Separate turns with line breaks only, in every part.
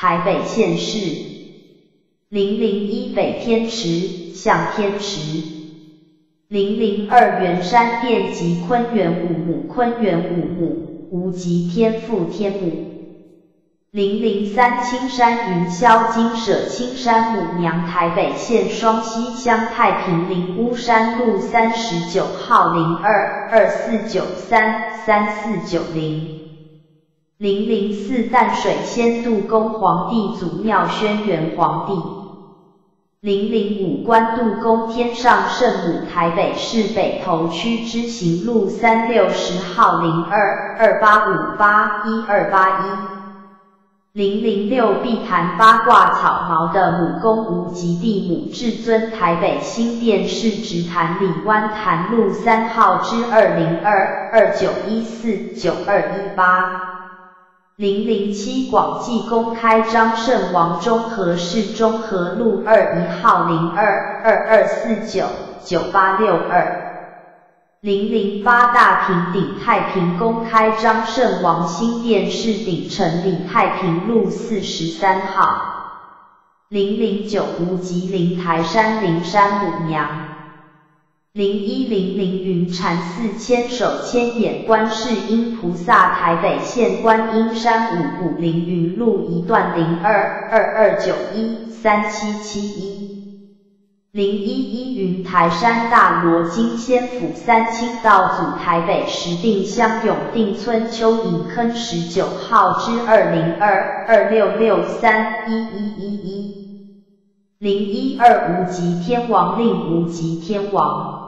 台北县市。零零一北天池，向天池。零零二圆山殿及坤元五母，坤元五母，无极天父天母。零零三青山云霄金舍青山母娘，台北县双溪乡太平林乌山路三十九号零二二四九三三四九零。零零四淡水仙渡宫皇帝祖庙轩辕皇帝。零零五关渡宫天上圣母，台北市北投区知行路三六十号零二二八五八一二八一。零零六碧潭八卦草毛的母宫无极地母至尊，台北新店市直潭里湾潭路三号之二零二二九一四九二一八。零零七广济公开张圣王中和市中和路二一号零二二二四九九八六二。零零八大平顶太平公开张圣王新店市顶城里太平路四十三号。零零九无极灵台山灵山母娘。零一零零云禅寺千手千眼观世音菩萨台北县观音山五五凌云路一段零二二二九一三七七一。零一一云台山大罗金仙府三清道祖台北石定乡永定村蚯蚓坑十九号之二零二二六六三一一一一零一二无极天王令无极天王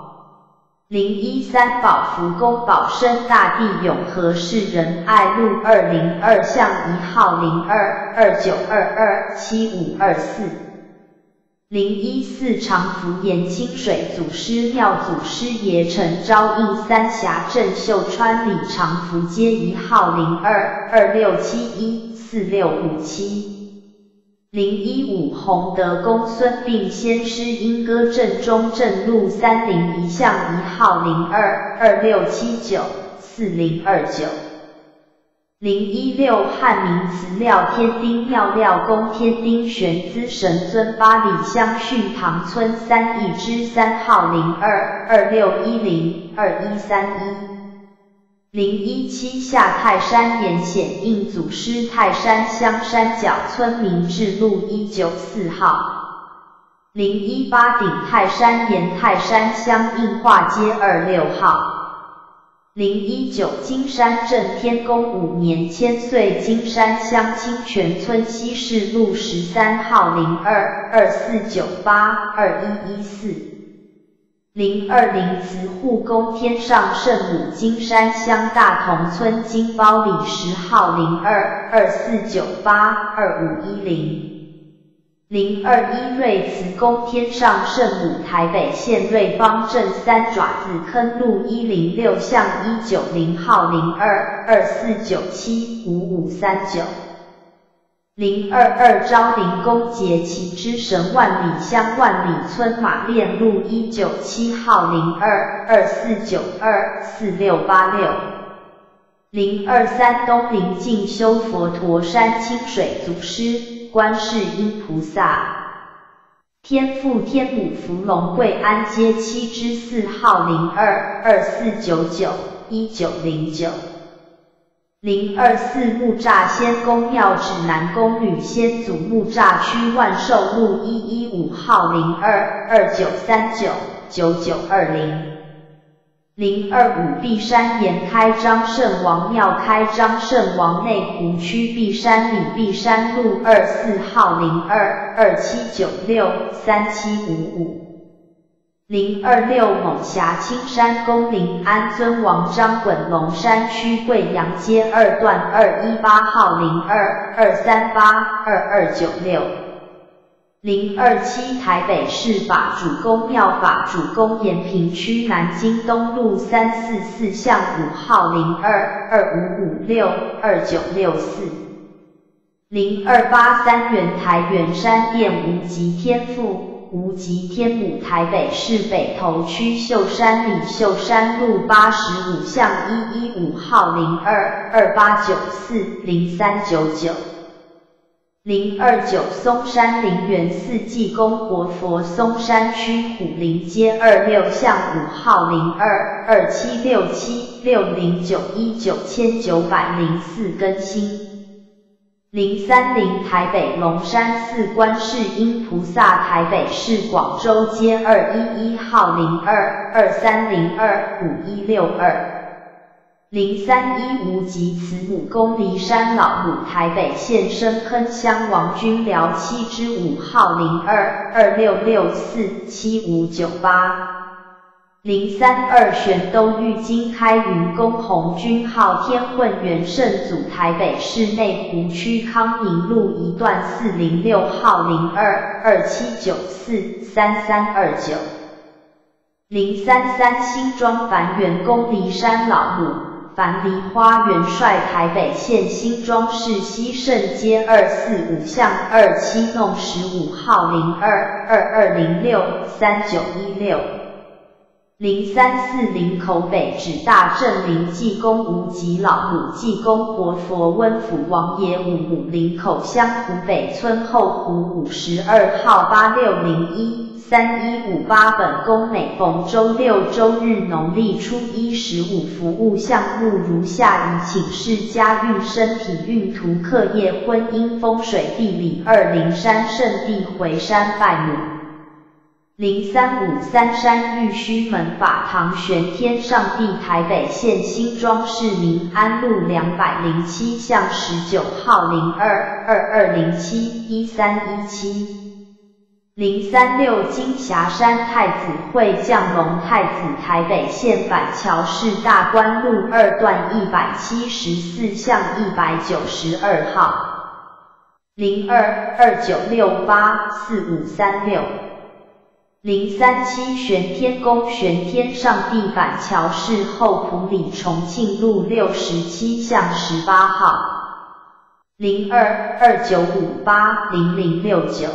零一三宝福宫保生大帝永和市仁爱路二零二巷一号零二二九二二七五二四。零一四长福岩清水祖师庙祖师爷陈昭应三峡镇秀川里长福街一号零二二六七一四六五七零一五洪德公孙膑先师莺歌镇中正路三零一巷一号零二二六七九四零二九零一六汉名祠庙天丁庙庙公天丁玄资神尊八里乡训塘村三义之三号零二二六一零二一三一零一七下泰山岩显应祖师泰山乡山脚村民治路一九四号零一八顶泰山岩泰山乡应化街二六号。零一九金山镇天宫五年千岁金山乡清泉村西市路十三号零二二四九八二一一四零二零慈护宫天上圣母金山乡大同村金包里十号零二二四九八二五一零零二一瑞慈宫天上圣母台北县瑞芳镇三爪子坑路一零六巷一九零号零二二四九七五五三九零二二昭陵宫节旗之神万里乡万里村马练路一九七号零二二四九二四六八六零二三东林进修佛陀山清水祖师。观世音菩萨，天父天母福隆贵安街七之四号零二二四九九一九零九零二四木栅仙公庙指南宫女仙祖木栅区万寿路一一五号零二二九三九九九二零。零二五碧山岩开张圣王庙开张圣王内湖区碧山里碧山路二四号零二二七九六三七五五零二六某峡青山宫临安尊王张滚龙山区贵阳街二段二一八号零二二三八二二九六。零二七台北市法主公庙法主公延平区南京东路三四四巷五号零二二五五六二九六四。零二八三元台元山殿无极天赋。无极天母台北市北投区秀山里秀山路八十五巷一一五号零二二八九四零三九九零二九松山陵园四季宫活佛松山区虎林街二六巷五号零二二七六七六零九一九千九百零四更新。零三零台北龙山寺观世音菩萨台北市广州街二一一号零二二三零二五一六二。零三一无极慈母宫骊山老母台北县深坑乡王君寮七之五号零二二六六四七五九八零三二玄东玉金开云宫红军号天混元圣祖台北市内湖区康宁路一段四零六号零二二七九四三三二九零三三新庄繁元宫骊山老母。繁梨花元帅台北县新庄市西盛街二四五巷二七弄十五号零二二二零六三九一六零三四零口北指大正林济公无极老母济公活佛温府王爷五母林口乡湖北村后湖五十二号八六零一。三一五八本宫每逢周六周日农历初一十五服务项目如下：以请示家运、身体运途、课业、婚姻、风水、地理。二灵山圣地回山拜母。零三五三山玉虚门法堂玄天上帝台北县新庄市民安路两百零七巷十九号零二二二零七一三一七。零三六金霞山太子会降龙太子台北县板桥市大观路二段一百七十四巷一百九十二号，零二二九六八四五三六，零三七玄天宫玄天上帝板桥市后埔里重庆路六十七巷十八号，零二二九五八零零六九。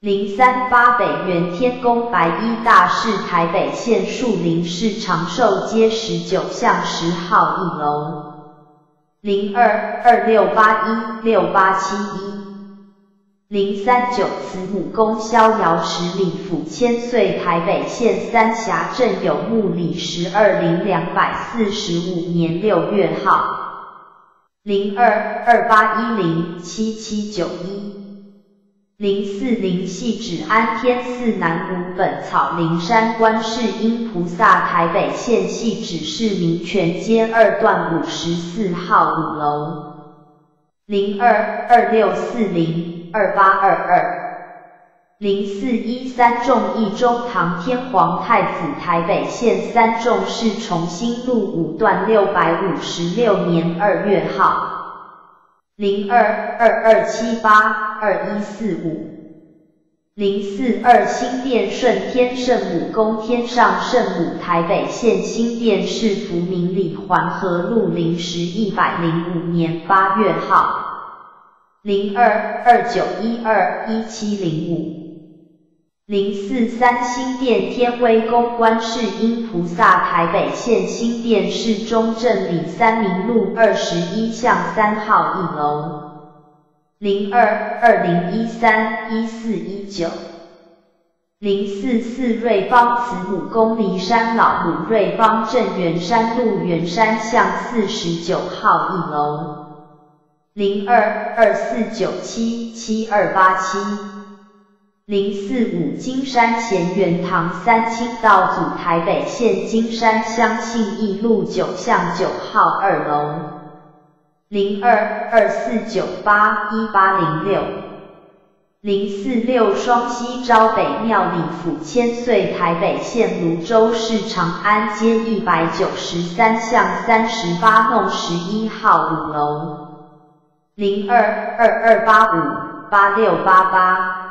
零三八北元天宫白衣大士台北县树林市长寿街十九巷十号一楼。零二二六八一六八七一。零三九慈母宫逍遥池里府千岁台北县三峡镇有木里十二零两百四十五年六月号。零二二八一零七七九一。零四零系指安天寺南无本草灵山观世音菩萨台北县系指市民权街二段五十四号五楼。零二二六四零二八二二。零四一三众义中堂天皇太子台北县三众市重新路五段六百五十六年二月号。零二二二七八。二一四五零四二新店顺天圣母宫天上圣母台北县新店市福明里环河路零时一百零五年八月号零二二九一二一七零五。零四三新店天威宫观世音菩萨台北县新店市中正里三民路二十一巷三号一楼。零二二零一三一四一九。零四四瑞芳慈母宫骊山老母瑞芳镇元山路元山巷四十九号一楼。零二二四九七七二八七零四五金山贤元堂三清道祖台北县金山乡信义路九巷九号二楼零二二四九八一八零六零四六双溪招北庙里府千岁台北县泸州市长安街一百九十三巷三十八弄十一号五楼零二二二八五八六八八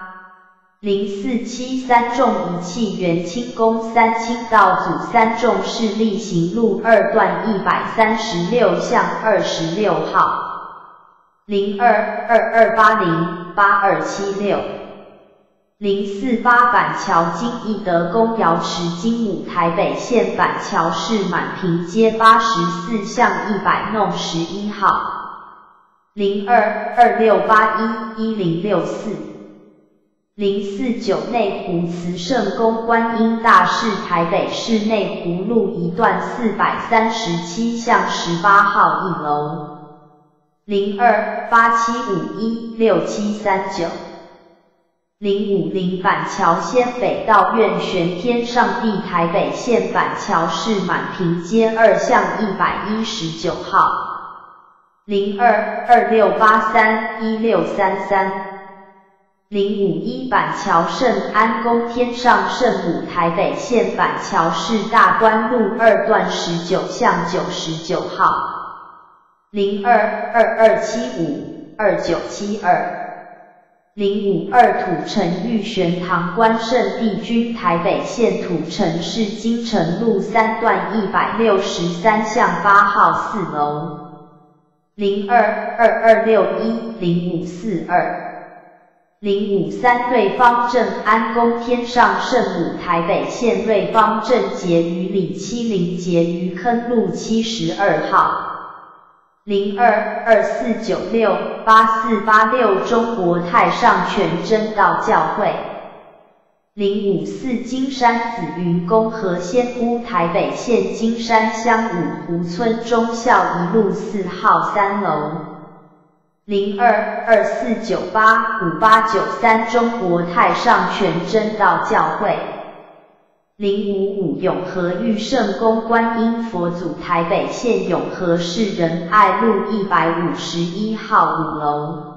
零四七三重仪器元清宫三清道祖三重势力行路二段一百三十六巷二十六号零二二二八零八二七六零四八板桥金义德公瑶池金母台北县板桥市满平街八十四巷一百弄十一号零二二六八一一零六四零四九内湖慈圣宫观音大士台北市内湖路一段四百三十七巷十八号一楼零二八七五一六七三九零五零板桥仙北道院玄天上帝台北县板桥市满平街二巷一百一十九号。零二二六八三一六三三零五一板桥圣安宫天上圣母台北县板桥市大观路二段十九巷九十九号零二二二七五二九七二零五二土城玉玄堂关圣帝君台北县土城市金城路三段一百六十三巷八号四楼。零二二二六一零五四二零五三瑞芳镇安宫天上圣母台北县瑞芳镇结余里七零结余坑路七十二号零二二四九六八四八六中国太上全真道教会。零五四金山紫云宫和仙屋台北县金山乡五湖村忠孝一路四号三楼。零二二四九八五八九三中国太上全真道教会。零五五永和玉圣宫观音佛祖台北县永和市仁爱路一百五十一号五楼。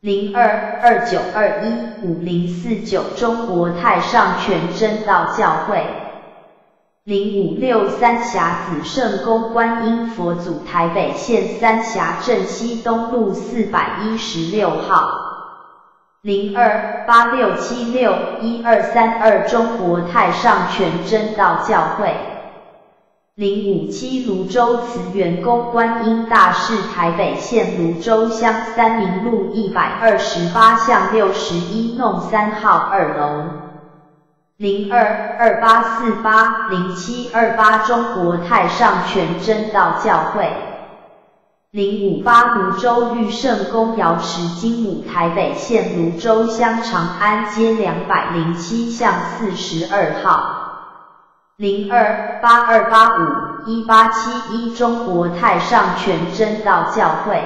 零二二九二一五零四九中国太上全真道教会，零五六三峡子圣宫观音佛祖台北县三峡镇西东路四百一十六号，零二八六七六一二三二中国太上全真道教会。零五七泸州慈元宫观音大士台北县泸州乡三民路一百二十八巷六十一弄三号二楼。零二二八四八零七二八中国太上全真道教会。零五八泸州玉圣宫瑶池金母台北县泸州乡长安街两百零七巷四十二号。零二八二八五一八七一中国太上全真道教会，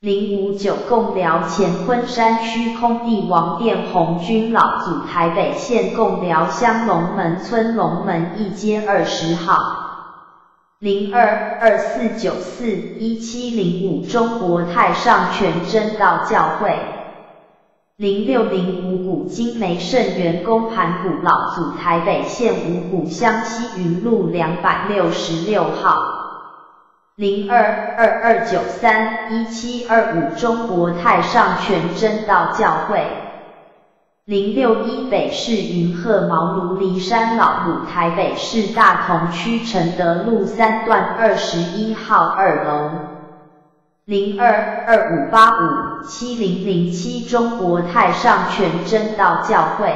零五九贡寮前昆山区空地王殿红军老祖台北县贡寮乡龙门村龙门一街二十号，零二二四九四一七零五中国太上全真道教会。零六零五古金梅圣元宫盘古老祖台北县五股乡西云路两百六十六号，零二二二九三一七二五中国太上全真道教会，零六一北市云鹤毛庐骊山老路台北市大同区承德路三段二十一号二楼。零二二五八五七零零七中国太上全真道教会，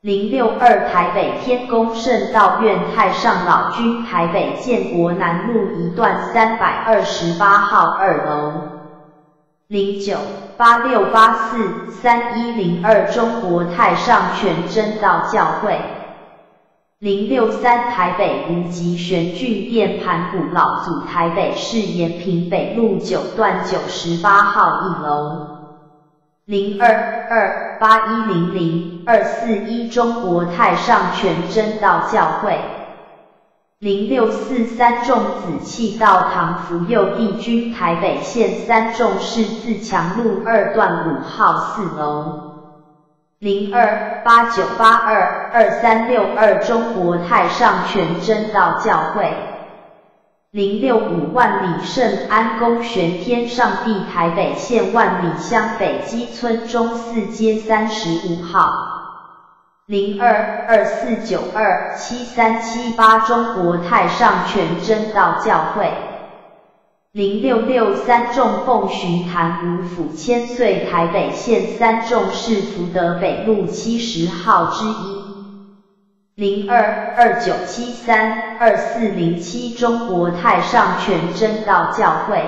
零六二台北天宫圣道院太上老君台北建国南路一段三百二十八号二楼，零九八六八四三一零二中国太上全真道教会。零六三台北无极玄峻殿盘古老祖台北市延平北路九段九十八号一楼。零二二八一零零二四一中国太上全真道教会。零六四三众子气道堂福佑帝君台北县三众市自强路二段五号四楼。零二八九八二二三六二中国太上全真道教会，零六五万里圣安宫玄天上帝台北县万里乡北基村中四街三十五号，零二二四九二七三七八中国太上全真道教会。零六六三众奉巡坛五府千岁台北县三众市福德北路七十号之一，零二二九七三二四零七中国太上全真道教会，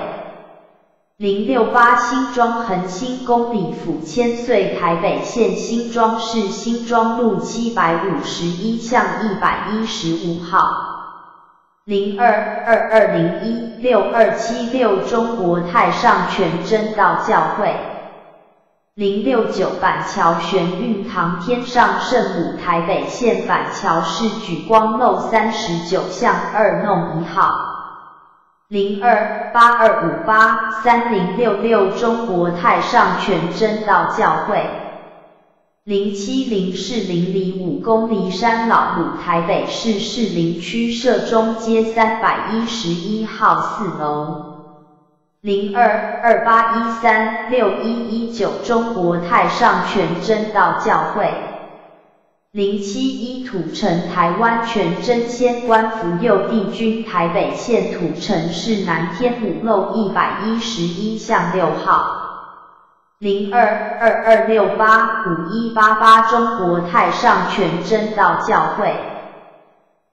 零六八新庄恒兴公里府千岁台北县新庄市新庄路七百五十一巷一百一十五号。零二二二零一六二七六中国太上全真道教会。零六九板桥玄运堂天上圣母台北县板桥市举光路三十九巷二弄一号。零二八二五八三零六六中国太上全真道教会，零七零四零零五公里山老路台北市士林区社中街三百一十一号四楼，零二二八一三六一一九中国太上全真道教会。零七一土城台湾全真仙官福佑帝君台北县土城市南天五路一百一十一巷六号。零二二二六八五一八八中国太上全真道教会。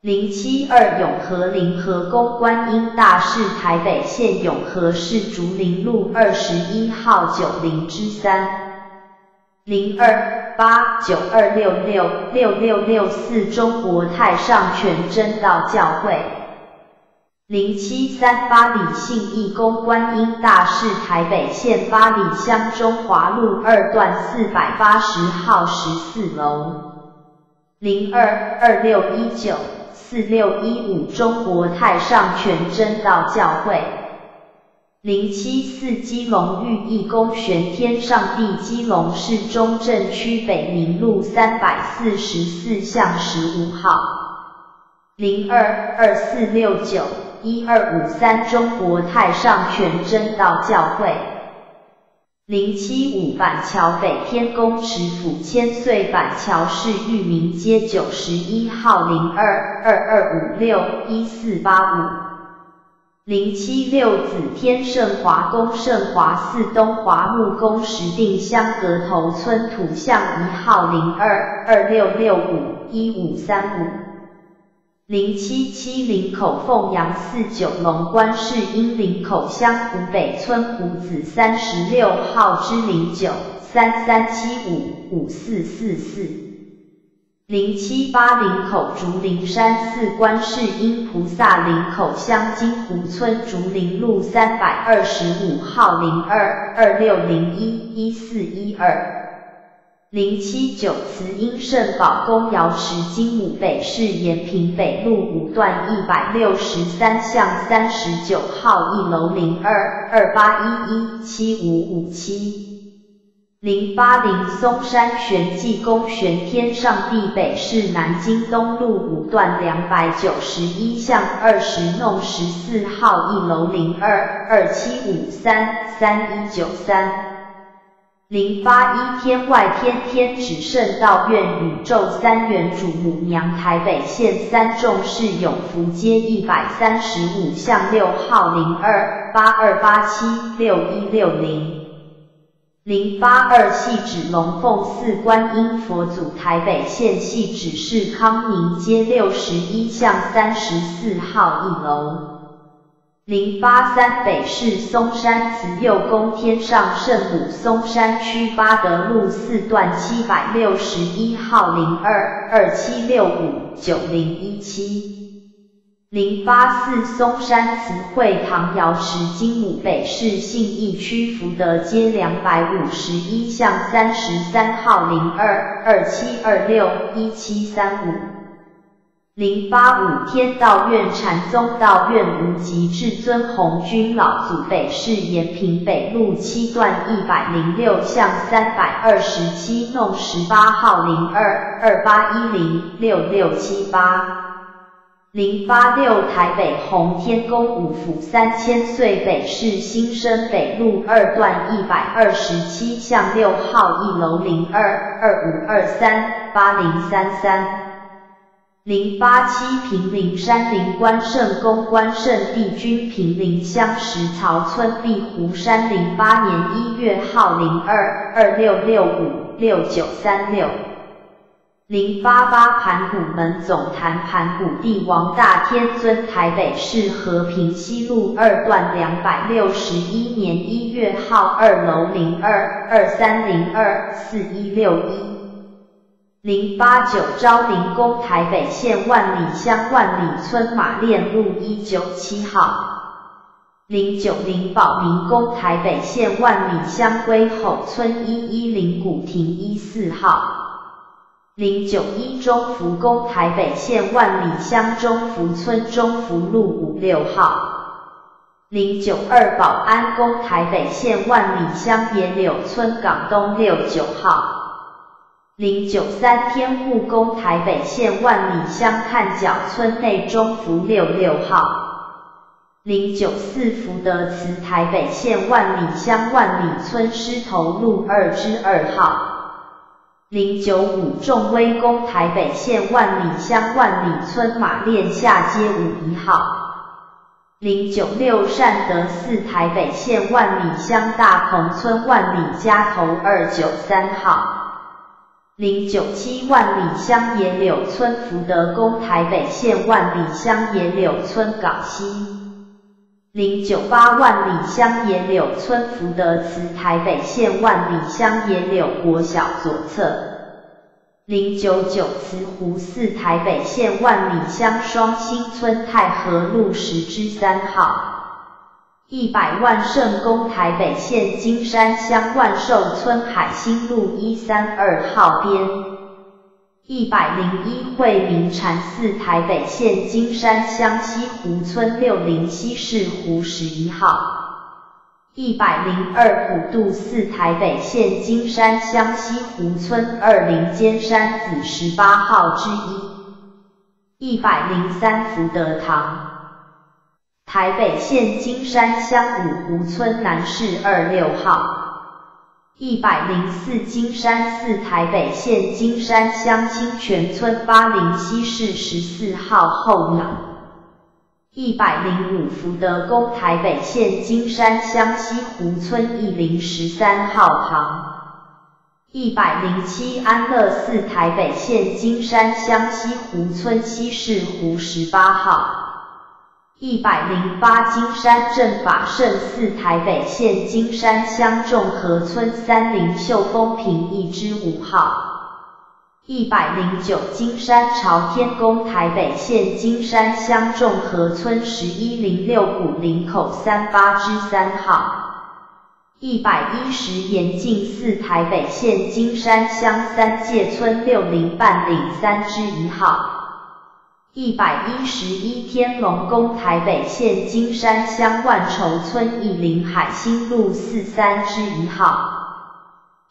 零七二永和林和宫观音大士台北县永和市竹林路二十一号九零之三。零二八九二六六六六六四中国太上全真道教会，零七三八里信义宫观音大士台北县八里乡中华路二段四百八十号十四楼，零二二六一九四六一五中国太上全真道教会。零七四基隆玉义宫玄天上帝基隆市中正区北宁路三百四十四巷十五号。零二二四六九一二五三中国太上全真道教会。零七五板桥北天宫池府千岁板桥市裕民街九十一号零二二二五六一四八五。零七六子天圣华宫圣华寺东华木宫石定香阁头村土巷一号零二二六六五一五三五零七七零口凤阳寺九龙观世音林口乡湖北村湖子三十六号之零九三三七五五四四四零七八零口竹林山寺观世音菩萨林口乡金湖村竹林路三百二十五号零二二六零一一四一二零七九慈音圣宝宫瑶池金母北市延平北路五段一百六十三巷三十九号一楼零二二八一一七五五七。零八零嵩山玄济宫玄天上帝北市南京东路五段两百九十一巷二十弄十四号一楼零二二七五三三一九三零八一天外天天指圣道院宇宙三元主母娘台北县三重市永福街一百三十五巷六号零二八二八七六一六零零八二系指龙凤寺观音佛祖台北县系指市康宁街六十一巷三十四号一楼。零八三北市松山慈幼宫天上圣母松山区八德路四段七百六十一号零二二七六五九零一七。零八四松山慈惠堂瑶池金母北市信义区福德街两百五十一巷三十三号零二二七二六一七三五零八五天道院禅宗道院无极至尊红军老祖北市延平北路七段一百零六巷三百二十七弄十八号零二二八一零六六七八。零八六台北洪天宫五府三千岁北市新生北路二段一百二十七巷六号一楼零二二五二三八零三三零八七平林山林关圣宫关圣帝君平林乡石槽村碧湖山零八年一月号零二二六六五六九三六零八八盘古门总坛盘古帝王大天尊台北市和平西路二段两百六十一年一月号二楼零二二三零二四一六一零八九昭陵宫台北县万里乡万里村马练路一九七号零九零保民宫台北县万里乡龟吼村一一零古亭一四号零九一中福宫台北县万里乡中福村中福路五六号，零九二保安宫台北县万里乡野柳村港东六九号，零九三天护宫台北县万里乡看角村内中福六六号，零九四福德祠台北县万里乡万里村狮头路二之二号。零九五众威宫台北县万里乡万里村马练下街五一号，零九六善德寺台北县万里乡大鹏村万里家头二九三号，零九七万里乡野柳村福德宫台北县万里乡野柳村港西。零九八万里乡野柳村福德祠台北县万里乡野柳国小左侧，零九九慈湖寺台北县万里乡双星村太和路十之三号，一百万圣宫台北县金山乡万寿村海兴路一三二号边。一百零一惠民禅寺台北县金山乡西湖村六零西市湖十一号，一百零二普渡寺台北县金山乡西湖村二零尖山子十八号之一，一百零三福德堂，台北县金山乡五湖村南市二六号。一百零四金山寺台北县金山乡清泉村八零七市十四号后鸟。一百零五福德宫台北县金山乡西湖村一零十三号旁。一百零七安乐寺台北县金山乡西湖村西市湖十八号。一百零八金山镇法圣寺台北县金山乡众和村三林秀峰坪一之五号，一百零九金山朝天宫台北县金山乡众和村十一零六古林口三八之三号，一百一十延进寺台北县金山乡三界村六零半岭三之一号。一百一十一天龙宫台北县金山乡万筹村一林海新路四三之一号，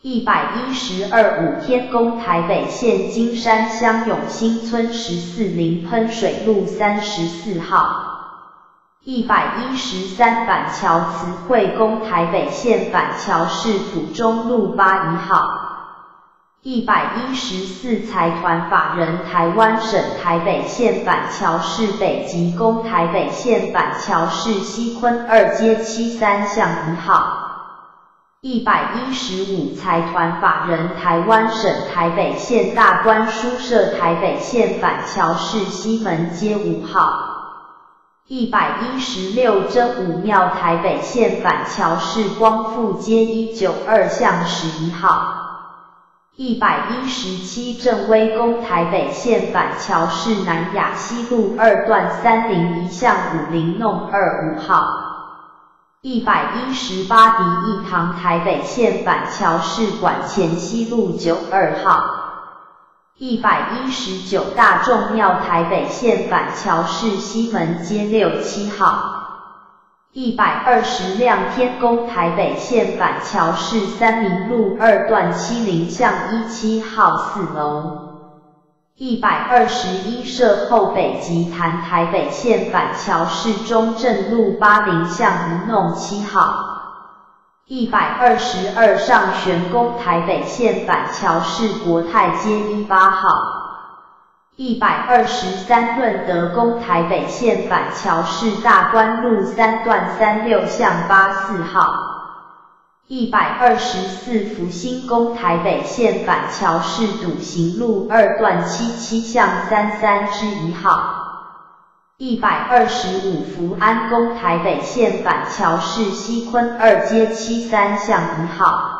一百一十二五天宫台北县金山乡永兴村十四林喷水路三十四号，一百一十三板桥慈惠宫台北县板桥市府中路八一号。一百一十四财团法人台湾省台北县板桥市北极宫台北县板桥市西昆二街七三巷一号。一百一十五财团法人台湾省台北县大观书社台北县板桥市西门街五号。一百一十六真武庙台北县板桥市光复街一九二巷十一号。一百一十七正威宫台北县板桥市南雅西路二段三零一巷五零弄二五号。一百一十八迪义堂台北县板桥市管前西路九二号。一百一十九大众庙台北县板桥市西门街六七号。一百二十辆天宫台北县板桥市三民路二段七零巷一七号四楼。一百二十一社后北极潭台北县板桥市中正路八零巷一弄七号。一百二十二上玄宫台北县板桥市国泰街一八号。一百二十三润德公台北县板桥市大观路三段三六巷八四号。一百二十四福星宫台北县板桥市笃行路二段七七巷三三之一号。一百二十五福安宫台北县板桥市西昆二街七三巷一号。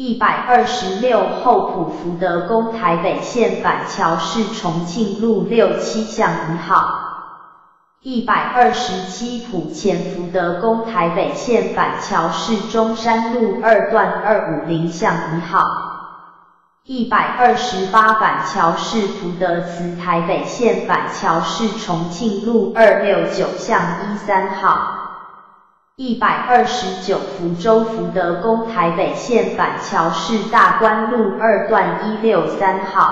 一百二十六后埔福德宫台北县板桥市重庆路六七巷一号。一百二十七浦前福德宫台北县板桥市中山路二段二五零巷一号，一百二十八板桥市福德祠台北县板桥市重庆路二六九巷一三号，一百二十九福州福德宫台北县板桥市大观路二段一六三号。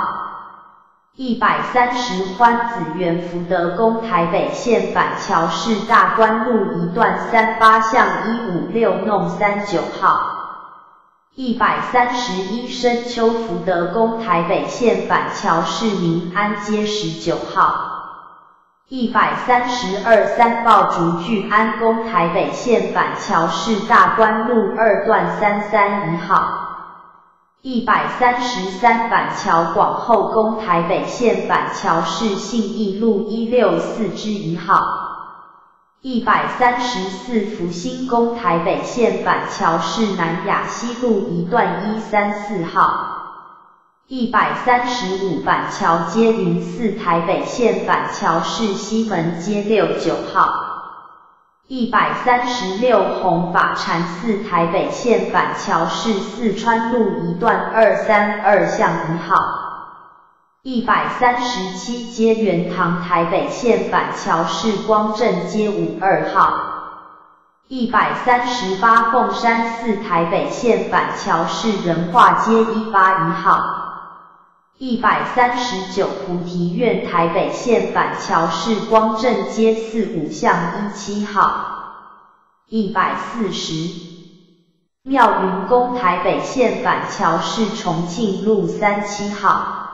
一百三十欢子园福德宫台北县板桥市大观路一段三八巷一五六弄三九号。一百三十一深秋福德宫台北县板桥市民安街十九号。一百三十二三爆竹聚安宫台北县板桥市大关路二段三三一号。一百三十三板桥广后宫台北县板桥市信义路一六四之一号。一百三十四福星宫台北县板桥市南雅西路一段一三四号。一百三十五板桥街云寺台北县板桥市西门街六九号。一百三十六弘法禅寺台北县板桥市四川路一段二三二巷一号。一百三十七街元堂台北县板桥市光正街五二号。一百三十八凤山寺台北县板桥市仁化街一八一号。一百三十九菩提院台北县板桥市光正街四五巷一七号，一百四十妙云宫台北县板桥市重庆路三七号，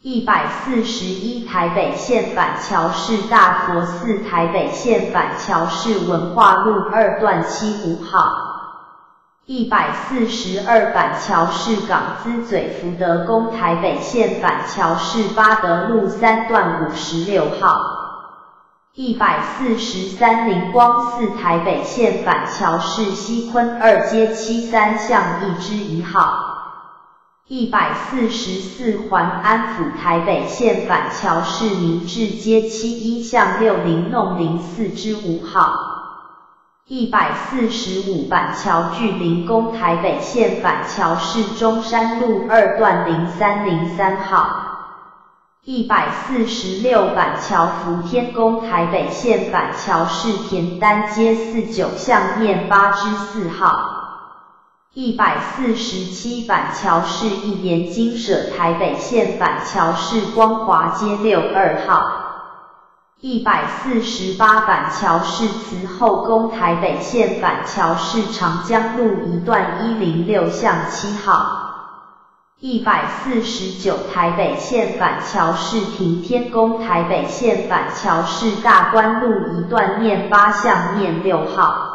一百四十一台北县板桥市大佛寺台北县板桥市文化路二段七五号。一百四十二板桥市港资嘴福德宫台北县板桥市八德路三段五十六号。一百四十三灵光寺台北县板桥市西昆二街七三巷一之一号。一百四十四环安府台北县板桥市明治街七一巷六零弄零四之五号。一百四十五板桥距灵宫台北县板桥市中山路二段零三零三号。一百四十六板桥福天宫台北县板桥市田丹街四九巷面八之四号。一百四十七板桥市一年金舍台北县板桥市光华街六二号。一百四十八板桥市慈后宫台北县板桥市长江路一段一零六巷七号。一百四十九台北县板桥市平天宫台北县板桥市大观路一段面八巷面六号。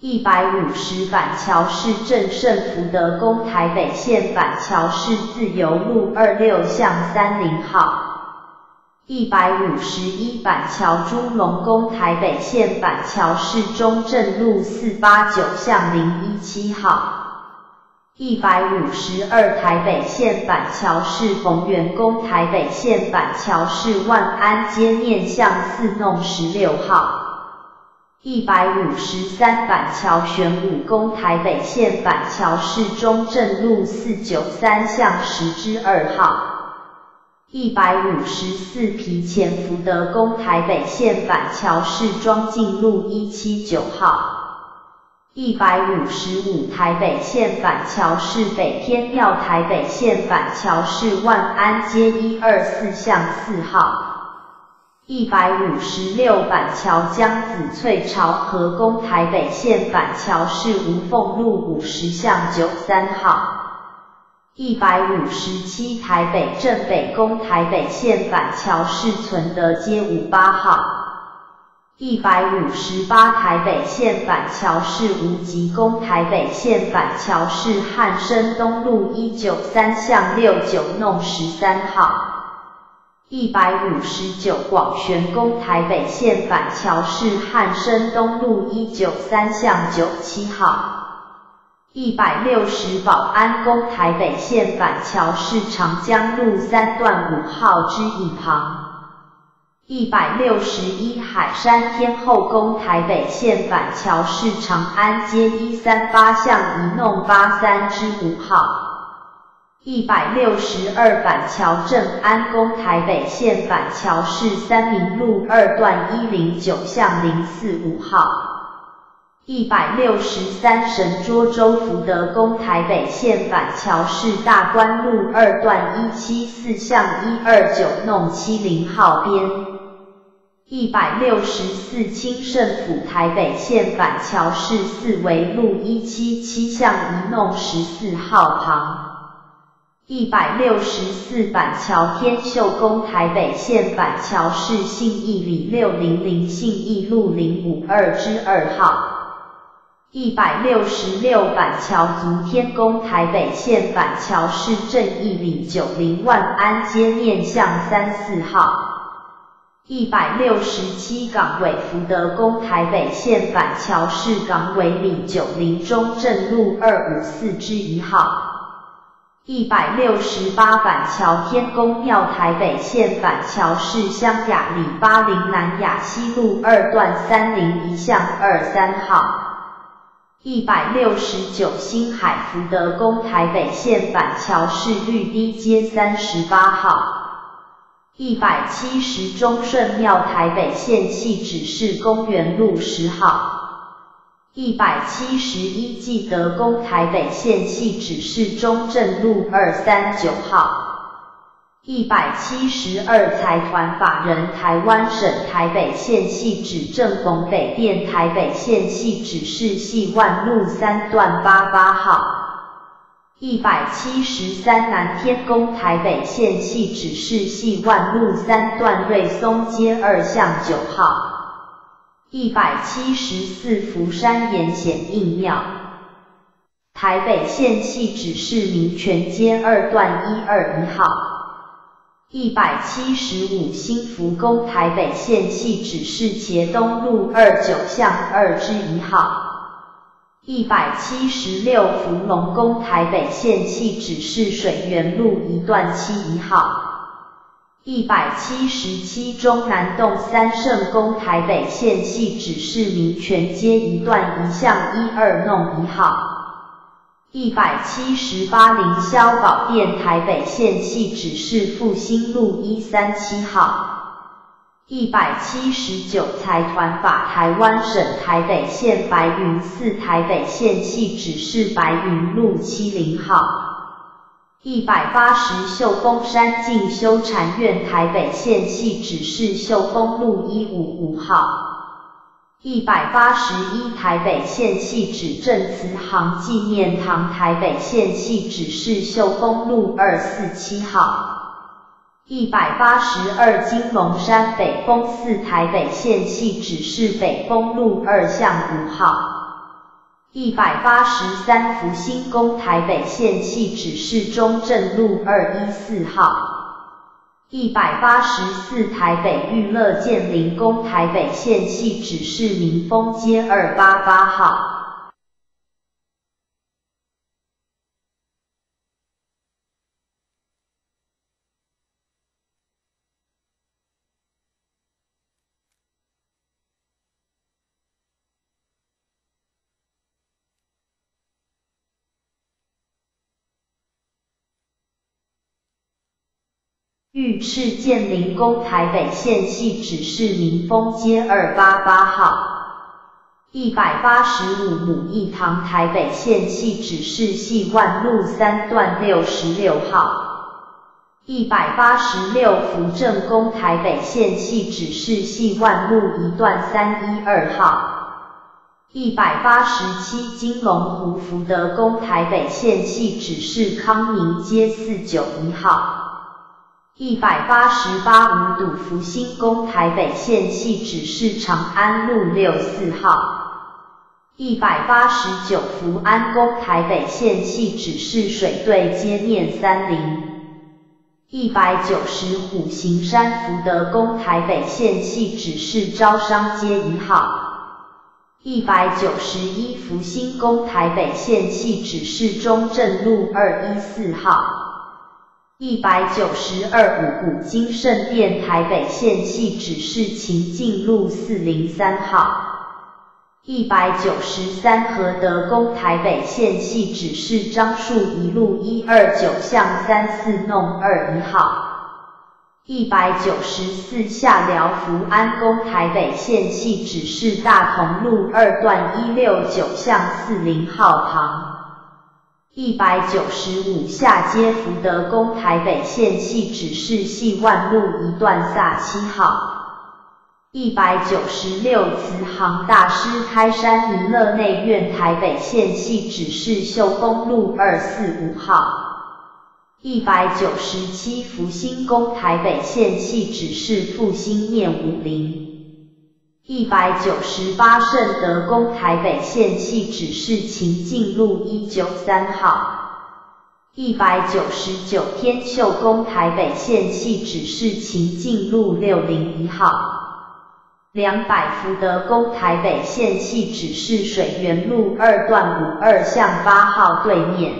一百五十板桥市正胜福德宫台北县板桥市自由路二六巷三零号。一百五十一板桥朱龙宫台北县板桥市中正路四八九巷零一七号。一百五十二台北县板桥市逢源宫台北县板桥市万安街面巷四弄十六号。一百五十三板桥玄武宫台北县板桥市中正路四九三巷十之二号。一百五十四皮前福德宫台北县板桥市庄敬路一七九号。一百五十五台北县板桥市北天庙台北县板桥市万安街一二四巷四号。一百五十六板桥江子翠朝和宫台北县板桥市吴凤路五十巷九三号。一百五十七台北镇北宫台北县板桥市存德街五八号。一百五十八台北线板桥市无极宫台北线板桥市汉生东路一九三巷六九弄十三号。一百五十九广玄宫台北线板桥市汉生东路一九三巷九七号。一百六十保安宫台北线板桥市长江路三段五号之一旁。一百六十一海山天后宫台北县板桥市长安街一三八巷一弄八三之五号。一百六十二板桥镇安宫台北县板桥市三明路二段一零九巷零四五号。一百六十三神桌州福德宫台北县板桥市大观路二段一七四巷一二九弄七零号边。一百六十四清盛府台北县板桥市四维路一七七巷一弄十四号旁。一百六十四板桥天秀宫台北县板桥市信义里六零零信义路零五二之二号。一百六十六板桥足天宫台北县板桥市正义里九零万安街面巷三四号。一百六十七港尾福德宫台北县板桥市港尾里九零中正路二五四之一号。一百六十八板桥天宫庙台北县板桥市香雅里八零南雅西路二段三零一巷二三号。一百六十九新海福德宫台北县板桥市绿堤街三十八号。一百七十中顺庙台北县系指示公园路十号，一百七十一记德宫台北县系指示中正路二三九号，一百七十二财团法人台湾省台北县系指正逢北店台北县系指示系万路三段八八号。一百七十三南天宫台北县系指示系万路三段瑞松街二巷九号。一百七十四福山岩显应庙台北县系指示民权街二段一二一号。一百七十五新福宫台北县系指示茄东路二九巷二之一号。一百七十六福隆宫台北县系指示水源路一段七一号。一百七十七中南洞三圣宫台北县系指示民权街一段一巷一二弄一号。一百七十八凌霄宝殿台北县系指示复兴路一三七号。一百七十九财团法台湾省台北县白云寺台北县系指示白云路七零号。一百八十秀峰山进修禅院台北县系指示秀峰路一五五号。一百八十一台北县系指正慈行纪念堂台北县系指市秀峰路二四七号。一百八十二金龙山北峰寺台北县系指市北峰路二巷五号。一百八十三福星宫台北县系指市中正路二一四号。一百八十四台北玉乐建灵宫台北县系指示民丰街二八八号。玉翅建灵宫台北县系指示民丰街二八八号，一百八十五母义堂台北县系指示系万路三段六十六号，一百八十六福正宫台北县系指示系万路一段三一二号，一百八十七金龙湖福德宫台北县系指示康宁街四九一号。一百八十八五堵福星宫台北县系指示长安路六四号，一百八十九福安宫台北县系指示水对街面三零，一百九十虎行山福德宫台北县系指示招商街一号，一百九十一福星宫台北县系指示中正路二一四号。一百九十二五古今圣殿台北县系指示秦境路四零三号，一百九十三和德宫台北县系指示樟树一路一二九巷三四弄二一号，一百九十四下辽福安宫台北县系指示大同路二段一六九巷四零号旁。一百九十五下街福德宫台北县系指示系万路一段下七号，一百九十六慈航大师开山弥勒内院台北县系指示秀峰路二四五号，一百九十七福星宫台北县系指示复兴面五零。一百九十八圣德宫台北县系指示秦境路一九三号，一百九十九天秀宫台北县系指示秦境路六零一号，两百福德宫台北县系指示水源路二段五二巷八号对面，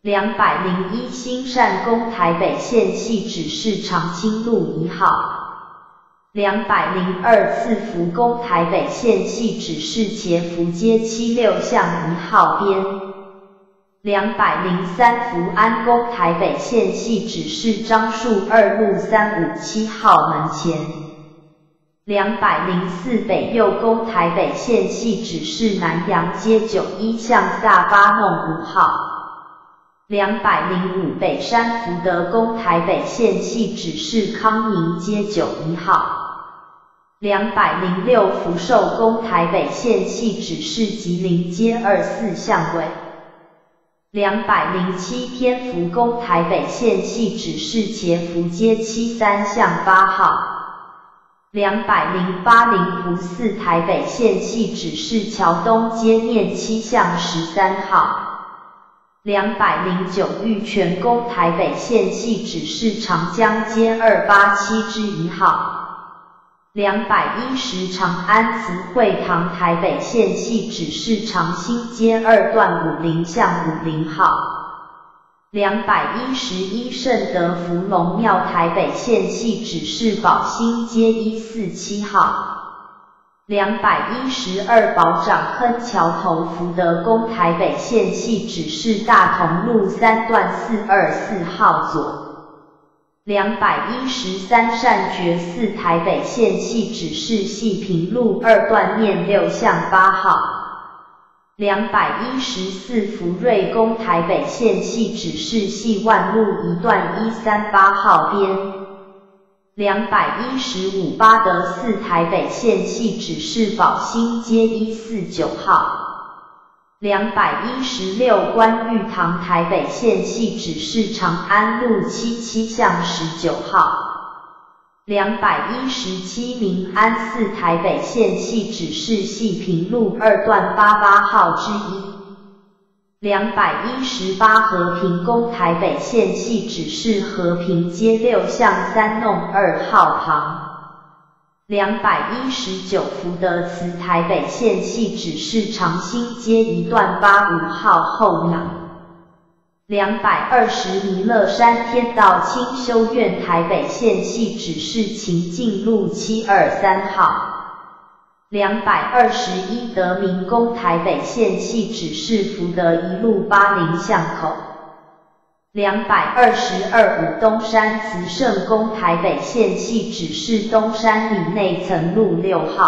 两百零一新善宫台北县系指示长青路一号。两百零二次福宫台北县系指示茄福街七六巷一号边，两百零三福安宫台北县系指示樟树二路三五七号门前，两百零四北右宫台北县系指示南阳街九一巷下八弄五号。两百零五北山福德宫台北县系指示康宁街九一号。两百零六福寿宫台北县系指示吉林街二四巷尾。两百零七天福宫台北县系指示茄福街七三巷八号。两百零八零福寺台北县系指示桥东街面七巷十三号。两百零九玉泉宫台北县系指示长江街二八七之一号。两百一十长安慈惠堂台北县系指示长兴街二段五零巷五零号。两百一十一圣德福龙庙台北县系指示宝兴街一四七号。两百一十二宝掌坑桥头福德宫台北县系指示大同路三段四二四号左。两百一十三善觉寺台北县系指示细平路二段面六巷八号。两百一十四福瑞宫台北县系指示系万路一段一三八号边。两百一十五八德寺台北县系指示宝兴街一四九号。两百一十六关玉堂台北县系指示长安路七七巷十九号。两百一十七民安寺台北县系指示细平路二段八八号之一。两百一十八和平宫台北县系指示和平街六巷三弄二号旁。两百一十九福德祠台北县系指示长兴街一段八五号后阳。两百二十弥勒山天道清修院台北县系指示秦境路七二三号。两百二十一德明宫台北县系指示福德一路八零巷口。两百二十二五东山慈圣宫台北县系指示东山里内层路六号。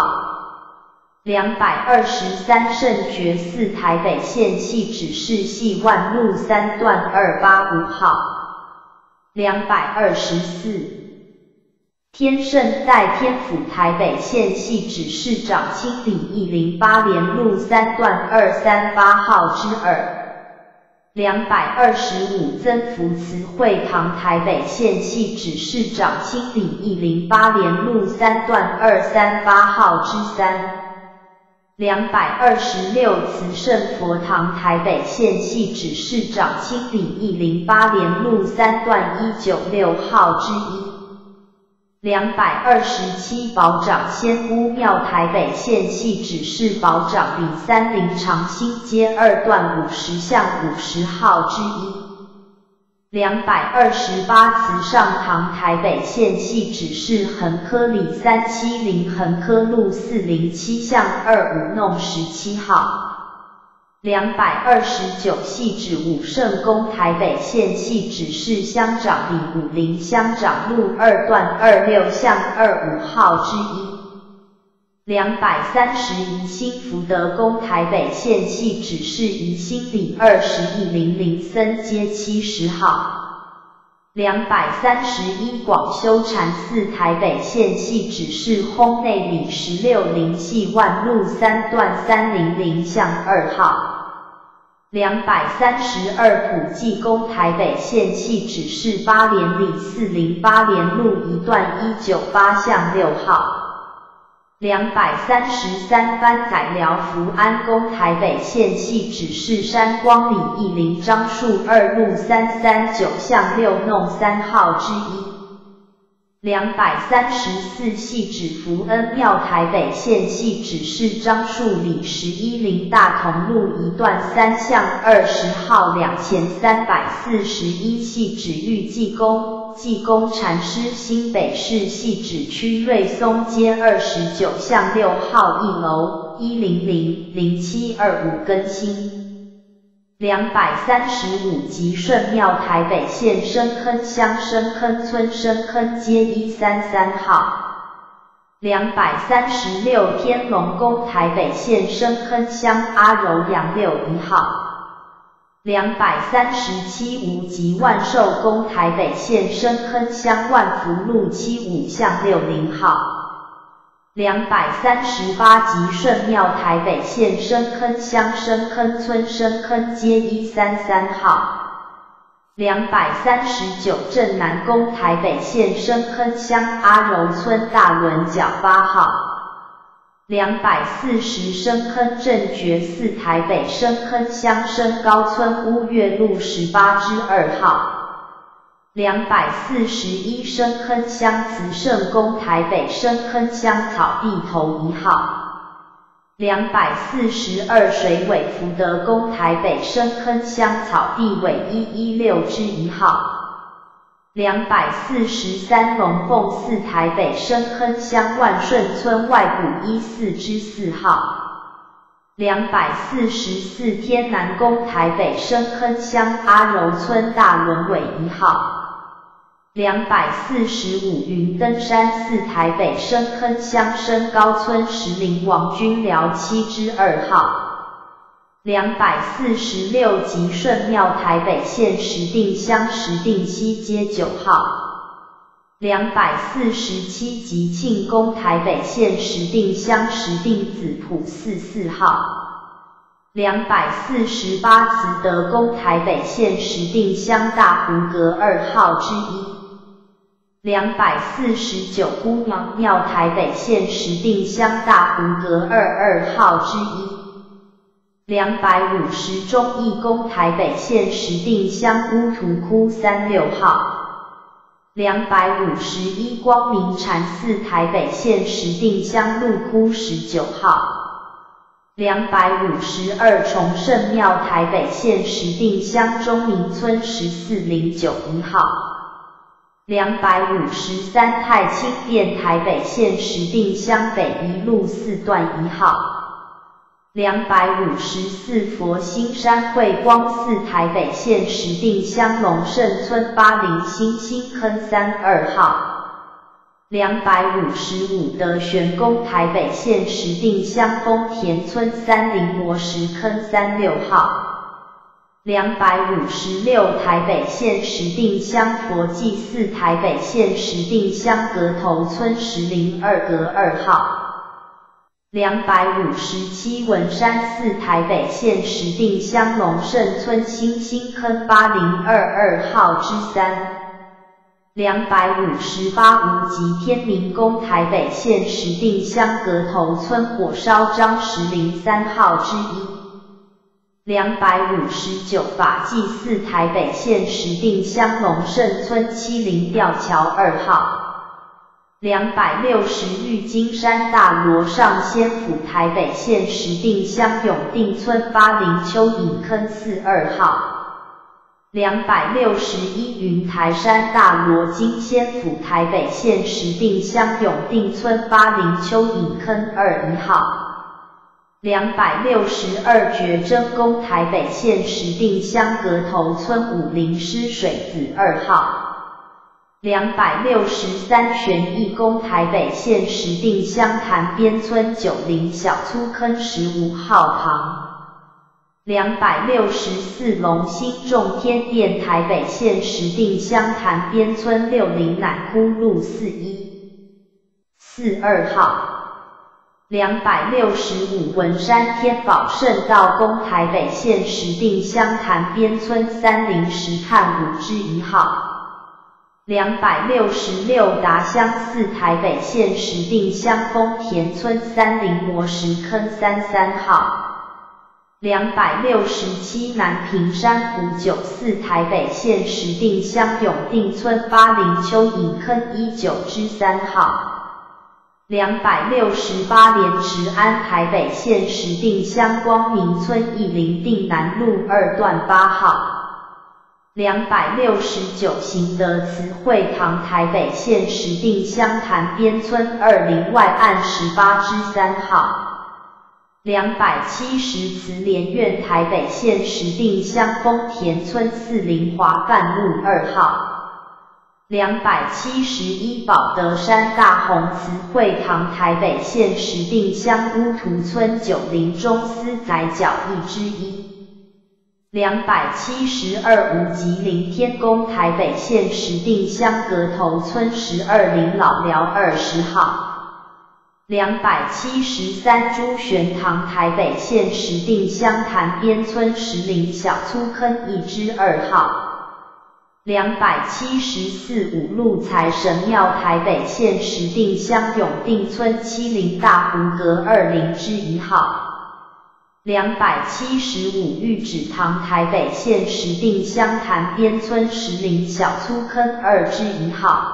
两百二十三圣觉寺台北县系指示系万路三段二八五号。两百二十四天圣在天府台北县系指示长清里一零八连路三段二三八号之二。两百二十五增福慈惠堂台北县系指示长清理一零八连路三段二三八号之三。两百二十六慈圣佛堂台北县系指示长清理一零八连路三段一九六号之一。两百二十七保长仙姑庙台北县系指示保长李三林长兴街二段五十巷五十号之一。两百二十八慈上堂台北县系指示横科里三七零横科路四零七巷二五弄十七号。两百二十九系指武圣宫台北县系指示乡长李武林乡长路二段二六巷二五号之一。两百三十一新福德宫台北县系指示宜兴里二十一零零森街七十号。两百三十一广修禅寺台北县系指示烘内里十六零系万路三段三零零巷二号。两百三十二普济宫台北县系指示八连里四零八连路一段一九八巷六号。两百三十三番改寮福安宫台北县系指示山光里一零樟树二路三三九巷六弄三号之一。两百三十四系指福恩庙台北县系指示樟树里十一零大同路一段三巷二十号两千三百四十一系指玉济公，济公禅师新北市系指区瑞松街二十九巷六号一楼一零零零七二五更新。两百三十五吉顺庙台北县深坑乡深坑村深坑街一三三号。两百三十六天龙宫台北县深坑乡阿柔杨柳一号。两百三十七无极万寿宫台北县深坑乡万福路七五巷六零号。两百三十八吉顺庙台北县深坑乡深坑村深坑街一三三号。两百三十九镇南宫台北县深坑乡阿柔村大轮角八号。两百四十深坑镇觉寺台北深坑乡深高村乌月路十八之二号。两百四十一深坑乡慈圣宫台北深坑乡草地头一号，两百四十二水尾福德宫台北深坑乡草地尾一一六之一号，两百四十三龙凤寺台北深坑乡万顺村外谷一四之四号。两百四十四天南宫台北深坑乡阿柔村大轮尾一号。两百四十五云登山寺台北深坑乡深高村石林王君寮七之二号，两百四十六吉顺庙台北县石定乡石定西街九号，两百四十七吉庆宫台北县石定乡石定子埔四四号，两百四十八慈德宫台北县石定乡大湖阁二号之一。两百四十九姑娘庙台北县石定乡大湖阁二二号之一，两百五十忠义宫台北县石定乡乌图窟三六号，两百五十一光明禅寺台北县石定乡鹿窟十九号，两百五十二重圣庙台北县石定乡中明村十四零九一号。两百五十三太清殿台北县石定乡北一路四段一号，两百五十四佛心山慧光寺台北县石定乡龙胜村八零星星坑三二号，两百五十五德玄宫台北县石定乡丰田村三零磨石坑三六号。两百五十六台北县石定乡佛济寺台北县石定乡阁头村石林二阁二号。两百五十七文山寺台北县石碇乡龙胜村新兴坑八零二二号之三。两百五十八无极天明宫台北县石碇乡阁头村火烧张石林三号之一。两百五十九法济寺台北县石碇乡龙胜村七零吊桥二号。两百六十玉金山大罗上仙府台北县石碇乡永定村八零蚯蚓坑四二号。两百六十一云台山大罗金仙府台北县石碇乡永定村八零蚯蚓坑二一号，两百六十二绝真宫台北县石碇乡阁头村五零湿水子二号，两百六十三玄义宫台北县石碇乡潭边村九零小粗坑十五号旁。两百六十四龙兴众天殿台北县石碇乡潭边村六零奶窟路四一四二号。两百六十五文山天宝圣道宫台北县石碇乡潭边村三零十看五之一号。两百六十六达香寺台北县石碇乡丰田村三零磨石坑三三号。两百六十七南屏山湖九寺台北县石碇乡永定村八零蚯蚓坑一九之三号。两百六十八莲池安台北县石碇乡光明村一零定南路二段八号。两百六十九行德慈惠堂台北县石碇乡潭边村二零外岸十八之三号。两百七十慈莲苑台北县石碇乡丰田村四零华范路二号。两百七十一宝德山大红慈惠堂台北县石碇乡乌图村九零中司仔角一之一。两百七十二无极林天宫台北县石碇乡阁头村十二零老寮二十号。两百七十三朱玄堂台北县石碇乡潭边村石林小粗坑一支二号。两百七十四五路财神庙台北县石碇乡永定村七零大湖阁二零之一号。两百七十五玉指堂台北县石碇乡潭边村石林小粗坑二之一号。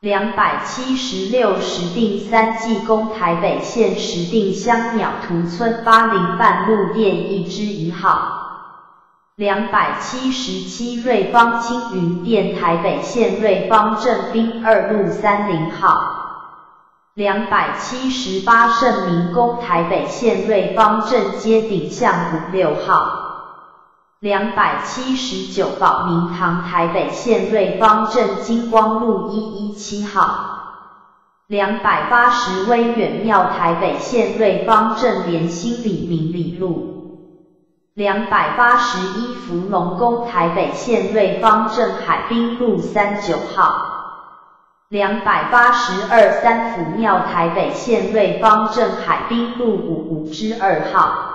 两百七十六石碇三济宫台北县石碇乡鸟图村八零半路店一之一号。两百七十七瑞芳青云店台北县瑞芳镇滨二路三零号。两百七十八圣明宫台北县瑞芳镇街顶巷五六号。两百七十九宝明堂台北县瑞芳镇金光路一一七号，两百八十威远庙台北县瑞芳镇联兴里明里路，两百八十一福隆宫台北县瑞芳镇海滨路三九号，两百八十二三府庙台北县瑞芳镇海滨路五五之二号。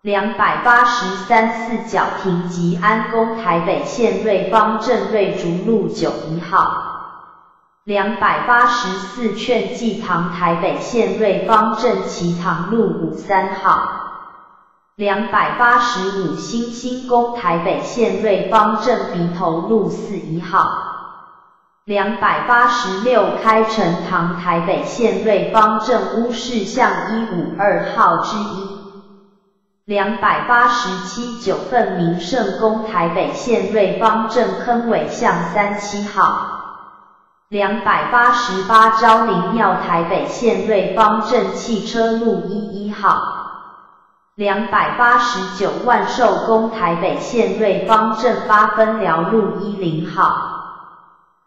两百八十三四角亭吉安宫台北县瑞芳镇瑞竹路九一号，两百八十四劝济堂台北县瑞芳镇祈堂路五三号，两百八十五新兴宫台北县瑞芳镇鼻头路四一号，两百八十六开城堂台北县瑞芳镇乌市巷一五二号之一。两百八十七九份明圣宫台北县瑞芳镇坑尾巷三七号，两百八十八昭陵庙台北县瑞芳镇汽车路一一号，两百八十九万寿宫台北县瑞芳镇八分寮路一零号，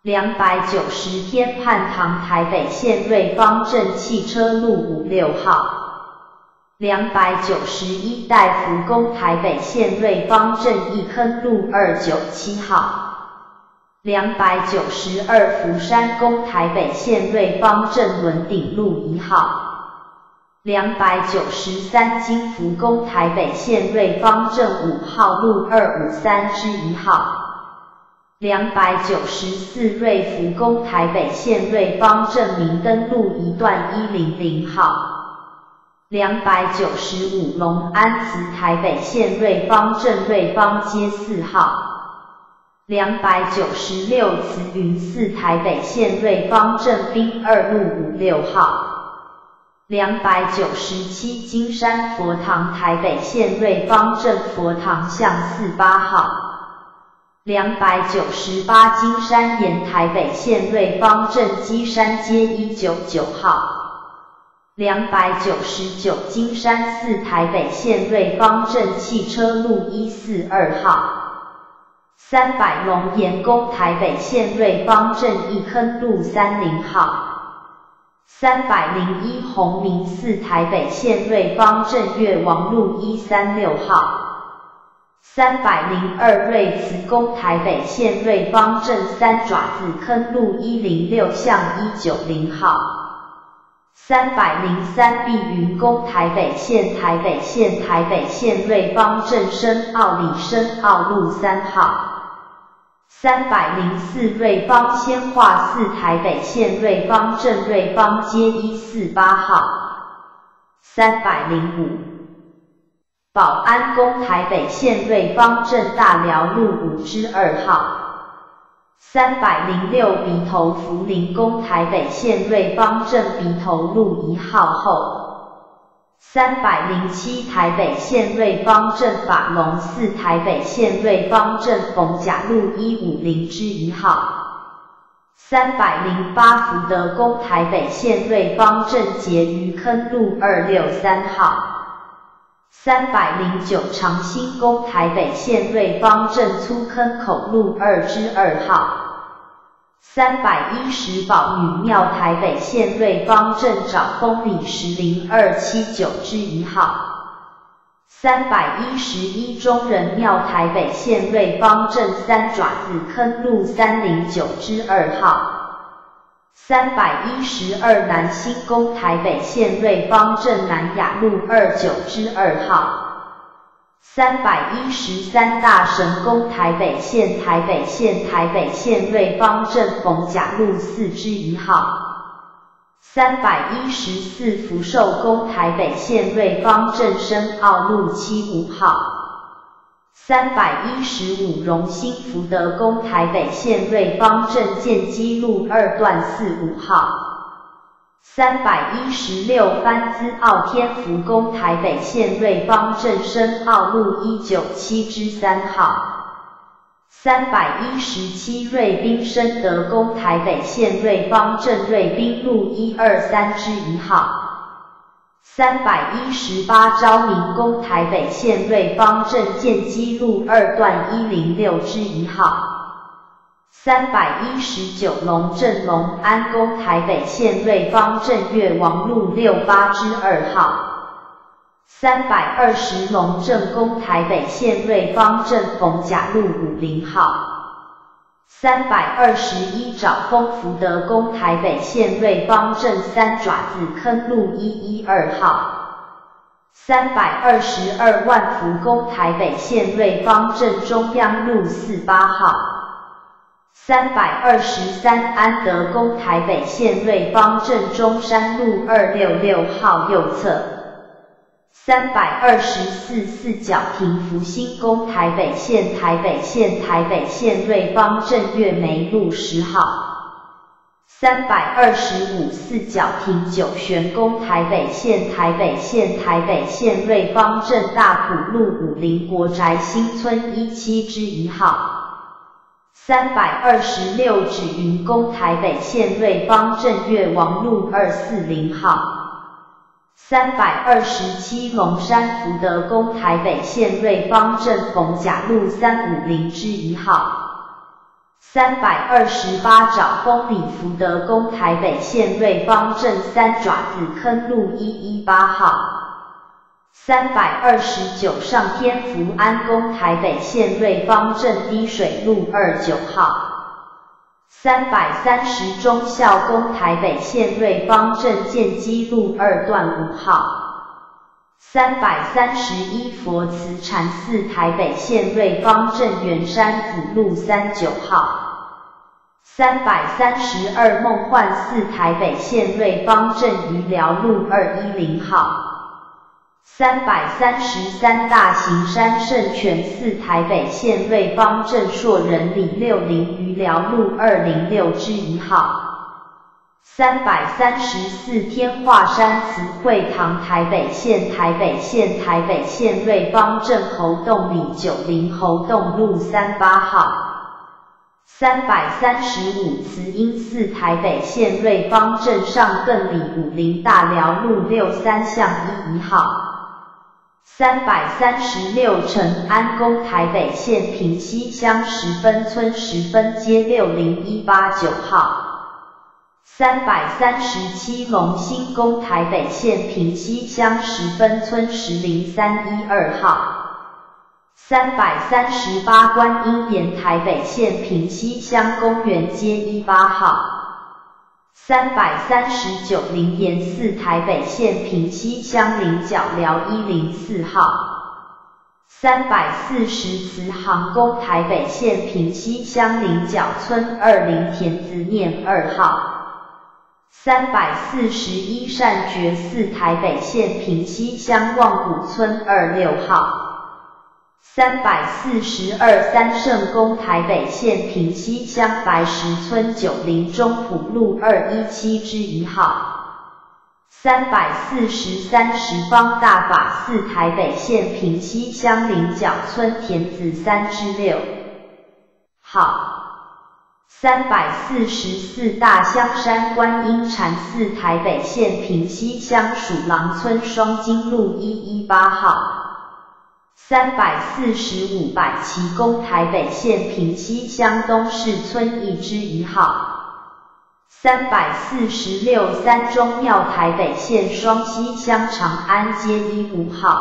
两百九十天盼堂台北县瑞芳镇汽车路五六号。两百九十一代福宫台北县瑞芳镇一坑路二九七号，两百九十二福山宫台北县瑞芳镇轮顶路一号，两百九十三金福宫台北县瑞芳镇五号路二五三之一号。两百九十四瑞福宫台北县瑞芳镇明登路一段一零零号。两百九十五龙安祠台北县瑞芳镇瑞芳街四号。两百九十六慈云寺台北县瑞芳镇滨二路五六号。两百九十七金山佛堂台北县瑞芳镇佛堂巷四八号，两百九十八金山岩台北县瑞芳镇基山街一九九号，两百九十九金山寺台北县瑞芳镇汽车路一四二号，三百龙岩宫台北县瑞芳镇一坑路三零号。三百零一弘明寺台北县瑞芳镇岳王路一三六号，三百零二瑞慈宫台北县瑞芳镇三爪子坑路一零六巷一九零号，三百零三碧云宫台北县台北县台北县瑞芳镇深奥里深奥路三号。三百零四瑞芳仙化寺台北县瑞芳镇瑞芳街一四八号，三百零五保安宫台北县瑞芳镇大寮路五之二号，三百零六鼻头福林宫台北县瑞芳镇鼻头路一号后。三百零七台北县瑞芳镇法隆寺台北县瑞芳镇逢甲路一五零之一号，三百零八福德宫台北县瑞芳镇结余坑路二六三号，三百零九长兴宫台北县瑞芳镇粗坑口路二之二号。三百一十宝女庙台北县瑞芳镇长峰里十零二七九之一号，三百一十一中人庙台北县瑞芳镇三爪子坑路三零九之二号，三百一十二南兴宫台北县瑞芳镇南雅路二九之二号。三百一十三大神宫台北县台北县台北县瑞芳镇逢甲路四之一号，三百一十四福寿宫台北县瑞芳镇深澳路七五号，三百一十五荣兴福德宫台北县瑞芳镇建基路二段四五号。三百一十六番资奥天福宫台北县瑞芳镇深澳路一九七之三号，三百一十七瑞滨深德宫台北县瑞芳镇瑞滨路一二三之一号，三百一十八昭明宫台北县瑞芳镇建基路二段一零六之一号。三百一十九龙镇龙安宫台北县瑞芳镇岳王路六八之二号，三百二十龙镇宫台北县瑞芳镇逢甲路五零号，三百二十一找丰福德宫台北县瑞芳镇三爪子坑路一一二号，三百二十二万福宫台北县瑞芳镇中央路四八号。三百二十三安德宫台北县瑞芳镇中山路二六六号右侧，三百二十四四角亭福星宫台北县台北县台北县瑞芳镇月梅路十号，三百二十五四角亭九玄宫台北县台北县台北县瑞芳镇大埔路五林国宅新村一期之一号。三百二十六指云宫台北县瑞芳镇越王路二四零号，三百二十七龙山福德宫台北县瑞芳镇逢甲路三五零之一号，三百二十八找丰里福德宫台北县瑞芳镇三爪子坑路一一八号。三百二十九上天福安宫台北县瑞芳镇滴水路二九号，三百三十忠孝宫台北县瑞芳镇建基路二段五号，三百三十一佛慈禅寺台北县瑞芳镇圆山子路三九号，三百三十二梦幻寺台北县瑞芳镇余寮路二一零号。三百三十三大型山圣泉寺台北县瑞芳镇硕仁里六零余寮路二零六之一号。三百三十四天化山慈惠堂台北县台北县台北县瑞芳镇猴洞里九零猴洞路三八号。三百三十五慈英寺台北县瑞芳镇上更里五零大寮路六三巷一一号。三百三十六陈安宫台北县平西乡十分村十分街六零一八九号。三百三十七龙兴宫台北县平西乡十分村十零三一二号。三百三十八观音岩台北县平西乡公园街一八号。三百三十九灵岩寺台北县平西乡菱角寮一零四号，三百四十慈航宫台北县平西乡菱角村二零田子念二号，三百四十一善觉寺台北县平西乡望古村二六号。三百四十二三圣宫台北县平西乡白石村九林中埔路二一七之一号。三百四十三十方大法寺台北县平西乡菱角村田子三之六号。三百四十四大香山观音禅寺台北县平西乡鼠狼村双金路一一八号。三百四十五百旗宫台北县平西乡东市村一支一号，三百四十六三中庙台北县双溪乡长安街一五号，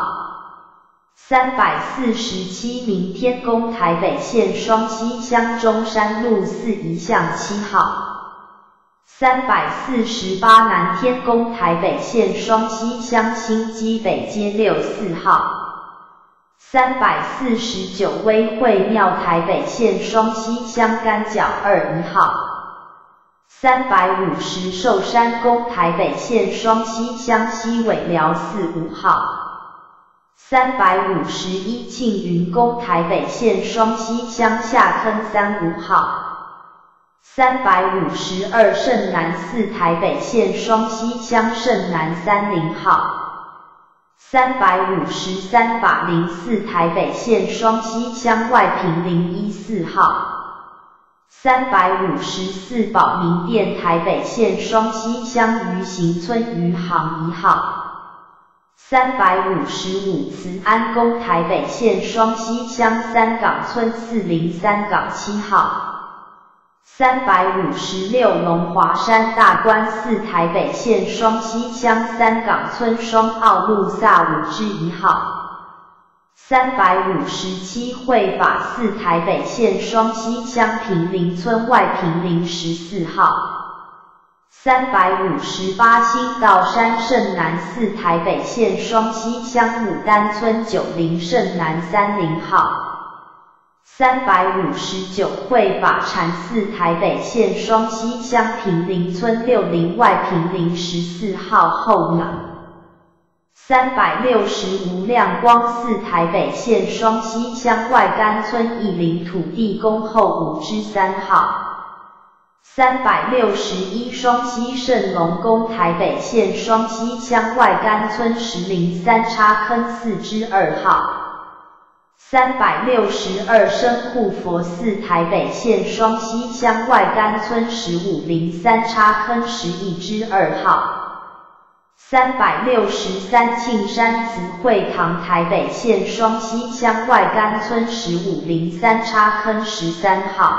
三百四十七明天宫台北县双溪乡中山路四一巷七号，三百四十八南天宫台北县双溪乡新基北街六四号。三百四十九威惠庙台北县双溪乡干角二一号，三百五十寿山宫台北县双溪乡西尾寮四五号，三百五十一庆云宫台北县双溪乡下坑三五号，三百五十二圣南寺台北县双溪乡圣南三零号。三百五十三法零四台北县双溪乡外坪零一四号，三百五十四宝明店台北县双溪乡鱼行村余杭一号，三百五十五慈安宫台北县双溪乡三港村四零三港七号，三百五十六龙华山大观寺台北县双溪乡三港村双澳路萨五之一号，三百五十七慧法寺台北县双溪乡平林村外平林十四号，三百五十八新道山圣南寺台北县双溪乡牡丹村九零圣南三零号。三百五十九会法禅寺台北县双溪乡平林村六零外平林十四号后门。三百六十无量光寺台北县双溪乡外干村一林土地公后五之三号。三百六十一双溪圣龙宫台北县双溪乡外干村十零三叉坑四之二号。三百六十二生护佛寺台北县双溪乡外干村十五零三叉坑十一之二号，三百六十三庆山慈惠堂台北县双溪乡外干村十五零三叉坑十三号，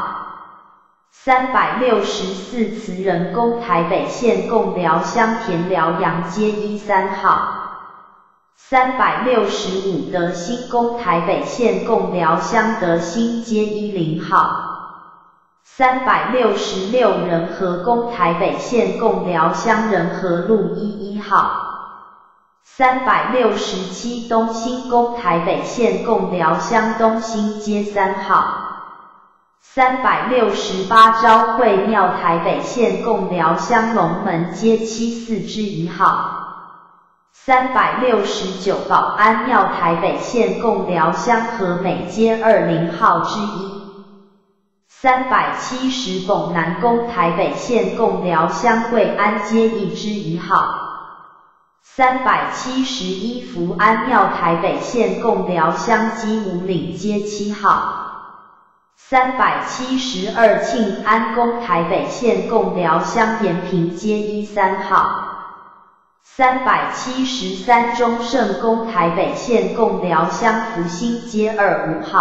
三百六十四慈仁宫台北县贡寮乡田寮洋街一三号。三百六十五德兴宫台北县贡寮乡德兴街一零号，三百六十六仁和宫台北县共寮乡仁和路一一号。三百六十七东兴宫台北县共寮乡东兴街三号。三百六十八昭惠庙台北县共寮乡龙门街七四之一号，三百六十九保安庙台北县共寮乡和美街二零号之一，三百七十拱南宫台北县共寮乡贵安街一之一号，三百七十一福安庙台北县共寮乡基五岭街七号。三百七十二庆安宫台北县共寮乡延平街一三号，三百七十三中圣宫台北县共寮乡福兴街二五号，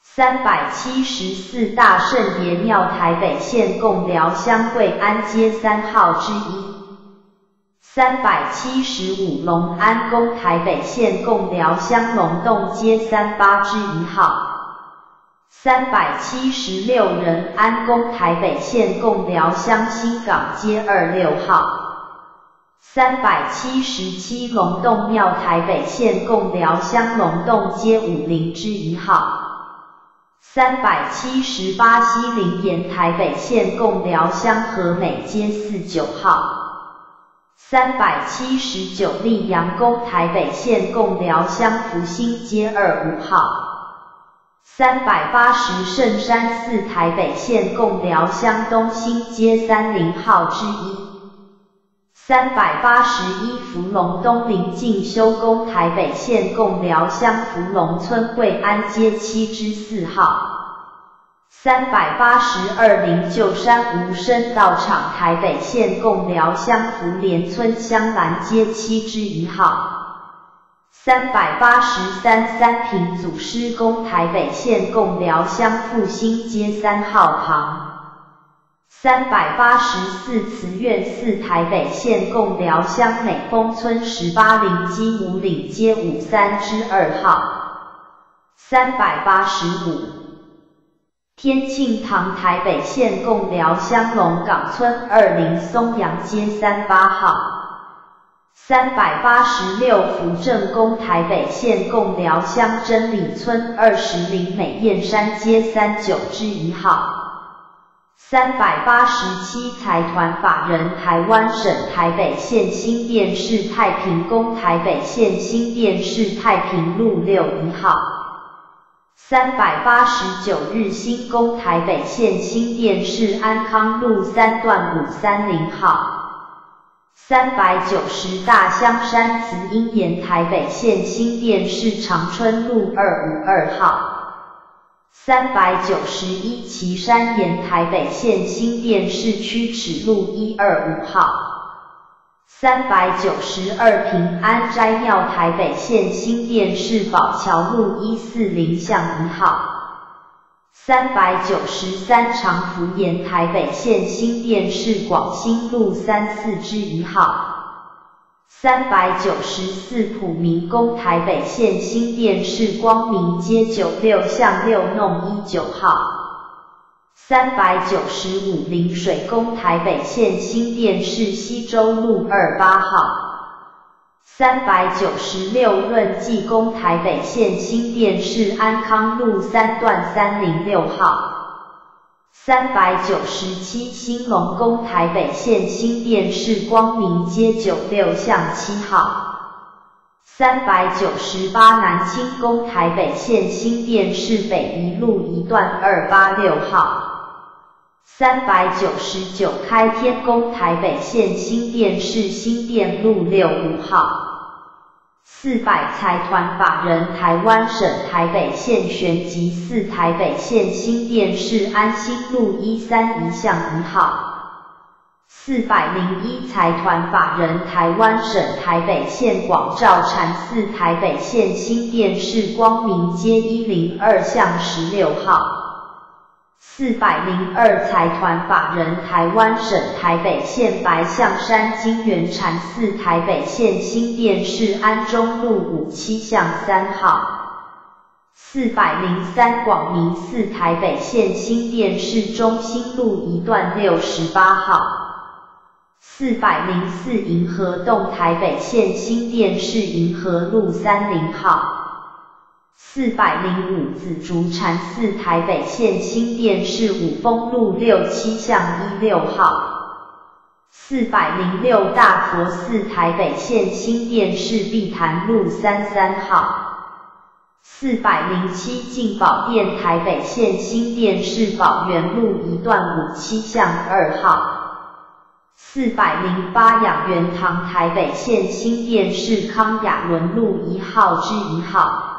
三百七十四大圣爷庙台北县共寮乡贵安街三号之一，三百七十五龙安宫台北县共寮乡龙洞街三八之一号。三百七十六仁安宫台北县共寮乡新港街二六号，三百七十七龙洞庙台北县共寮乡龙洞街五零之一号，三百七十八西林岩台北县共寮乡和美街四九号，三百七十九溧阳宫台北县共寮乡福兴街二五号。三百八十圣山寺台北县共寮乡东兴街三零号之一，三百八十一福隆东林进修宫台北县共寮乡福隆村贵安街七之四号，三百八十二灵鹫山无声道场台北县共寮乡福联村香兰街七之一号。三百八十三三平祖师宫台北县共寮乡复兴街三号旁，三百八十四慈院寺台北县共寮乡美丰村十八零基五岭街五三之二号，三百八十五。天庆堂台北县共寮乡龙岗村二零松阳街三八号。三百八十六福正宫台北县共寮乡真理村二十林美燕山街三九之一号，三百八十七财团法人台湾省台北县新店市太平宫台北县新店市太平路六一号，三百八十九日新宫台北县新店市安康路三段五三零号。三百九十大香山慈英岩台北县新店市长春路二五二号，三百九十一旗山岩台北县新店市区尺路一二五号，三百九十二平安斋庙台北县新店市宝桥路一四零巷一号。三百九十三长福沿台北县新店市广兴路三四之一号，三百九十四普明宫台北县新店市光明街九六巷六弄一九号，三百九十五临水宫台北县新店市西周路二八号。三百九十六润济宫台北县新店市安康路三段三零六号，三百九十七兴隆宫台北县新店市光明街九六巷七号，三百九十八南清宫台北县新店市北一路一段二八六号。三百九十九开天宫台北县新店市新店路六五号，四百财团法人台湾省台北县玄吉寺台北县新店市安心路一三一巷一号，四百零一财团法人台湾省台北县广照禅寺台北县新店市光明街一零二巷十六号。四百零二财团法人台湾省台北县白象山金源禅寺台北县新店市安中路五七巷三号。四百零三广明寺台北县新店市中心路一段六十八号。四百零四银河洞台北县新店市银河路三零号。四百零五紫竹禅寺台北县新店市五丰路六七巷一六号。四百零六大佛寺台北县新店市碧潭路三三号。四百零七进宝殿台北县新店市宝源路一段五七巷二号。四百零八养元堂台北县新店市康雅伦路一号之一号。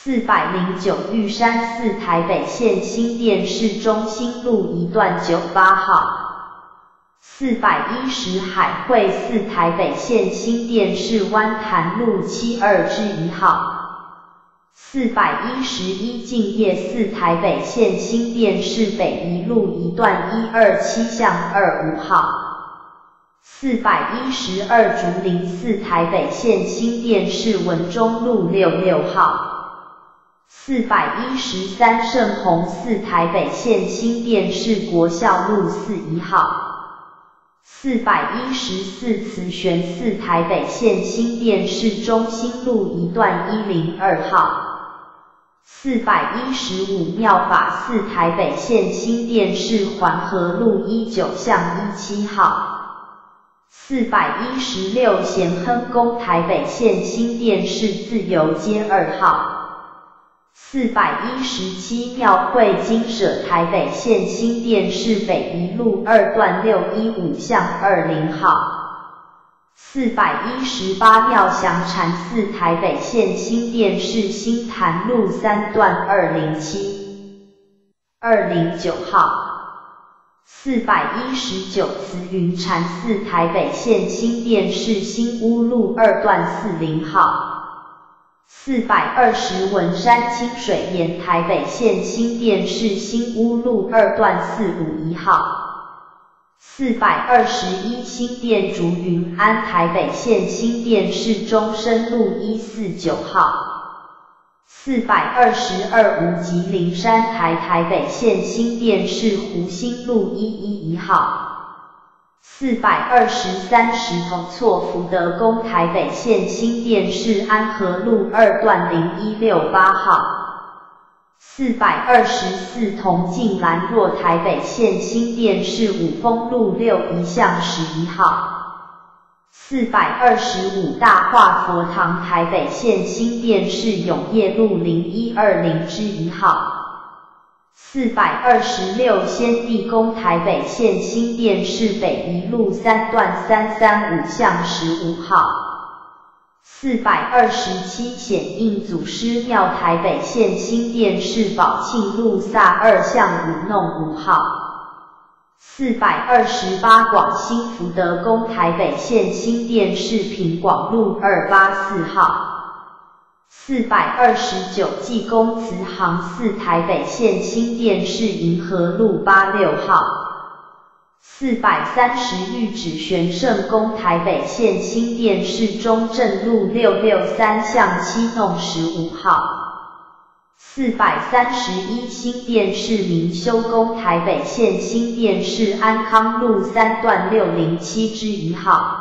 四百零九玉山寺台北县新店市中心路一段九八号。四百一十海会寺台北县新店市湾潭路七二之一号。四百一十一敬业寺台北县新店市北一路一段一二七巷二五号。四百一十二竹林寺台北县新店市文中路六六号。四百一十三圣洪寺台北县新店市国校路四一号。四百一十四慈玄寺台北县新店市中心路一段一零二号。四百一十五妙法寺台北县新店市环河路一九巷一七号。四百一十六咸亨宫台北县新店市自由街二号。四百一十七庙会金舍台北县新店市北一路二段六一五巷二零号。四百一十八妙祥禅寺台北县新店市新潭路三段二零七二零九号。四百一十九慈云禅寺台北县新店市新屋路二段四零号。四百二十文山清水岩台北县新店市新屋路二段四五一号。四百二十一新店竹云安台北县新店市中生路一四九号。四百二十二无极灵山台台北县新店市湖心路一一一号。四百二十三石头厝福德宫台北县新店市安和路二段零一六八号。四百二十四铜镜兰若台北县新店市五丰路六一巷十一号。四百二十五大化佛堂台北县新店市永业路零一二零之一号。四百二十六先帝宫台北县新店市北一路三段三三五巷十五号。四百二十七显应祖师庙台北县新店市宝庆路萨二巷五弄五号。四百二十八广兴福德宫台北县新店市平广路二八四号。四百二十九济公慈航寺台北县新店市银河路八六号。四百三十玉指玄圣宫台北县新店市中正路六六三巷七弄十五号。四百三十一新店市明修宫台北县新店市安康路三段六零七之一号。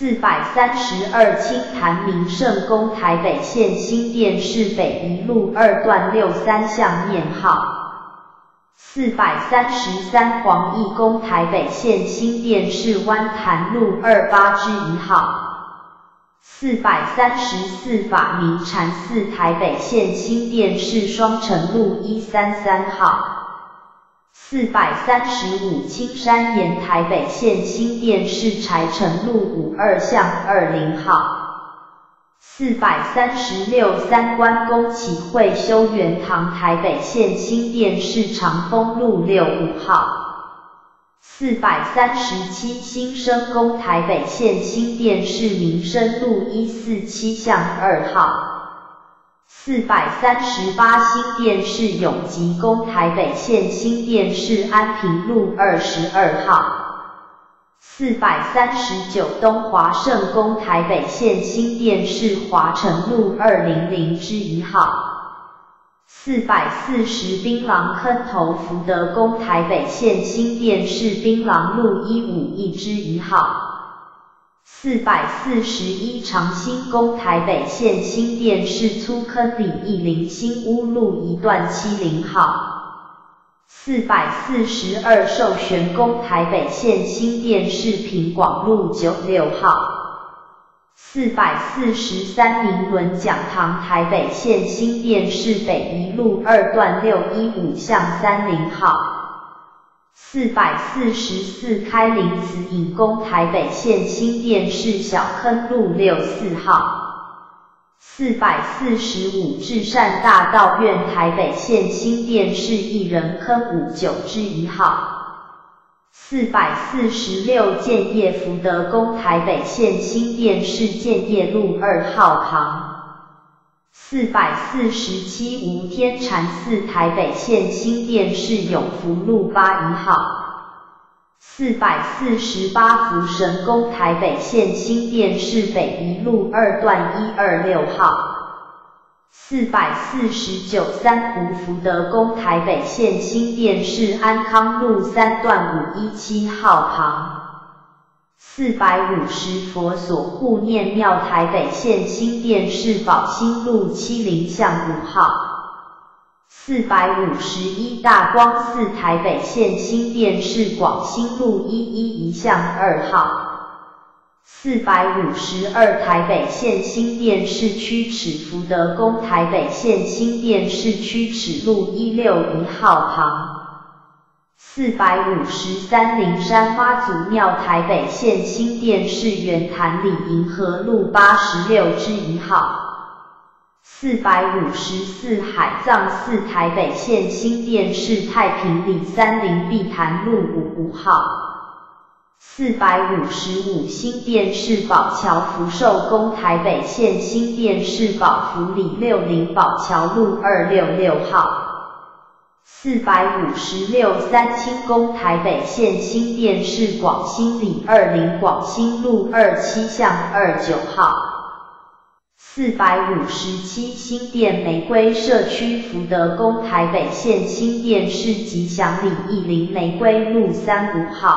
四百三十二清潭明圣宫台北县新店市北一路二段六三巷面号。四百三十三黄义宫台北县新店市湾潭路二八之一号。四百三十四法明禅寺台北县新店市双城路一三三号。四百三十五青山岩台北县新店市柴城路五二巷二零号。四百三十六三关公启会修元堂台北县新店市长丰路六五号。四百三十七新生宫台北县新店市民生路一四七巷二号。四百三十八新店市永吉宫台北县新店市安平路二十二号。四百三十九东华圣宫台北县新店市华城路二零零之一号。四百四十槟榔坑头福德宫台北县新店市槟榔路一五一之一号，四百四十一长兴宫台北县新店市粗坑里一零新屋路一段七零号，四百四十二寿玄宫台北县新店市平广路九六号。四百四十三明伦讲堂台北县新店市北一路二段六一五巷三零号。四百四十四开林慈隐宫台北县新店市小坑路六四号。四百四十五至善大道院台北县新店市一人坑五九之一号。四百四十六建业福德宫台北县新店市建业路二号旁，四百四十七无天禅寺台北县新店市永福路八一号，四百四十八福神宫台北县新店市北一路二段一二六号。四百四十九三湖福德宫台北县新店市安康路三段五一七号旁，四百五十佛所护念庙台北县新店市宝兴路七零巷五号，四百五十一大光寺台北县新店市广兴路一一一巷二号。四百五十二台北县新店市区尺福德宫台北县新店市区尺路一六一号旁，四百五十三灵山妈祖庙台北县新店市圆潭里银河路八十六之一号，四百五十四海藏寺台北县新店市太平里三林碧潭路五五号。四百五十五新店市宝桥福寿宫台北县新店市宝福里六零宝桥路二六六号。四百五十六三清宫台北县新店市广兴里二零广兴路二七巷二九号。四百五十七新店玫瑰社区福德宫台北县新店市吉祥里一零玫瑰路三五号。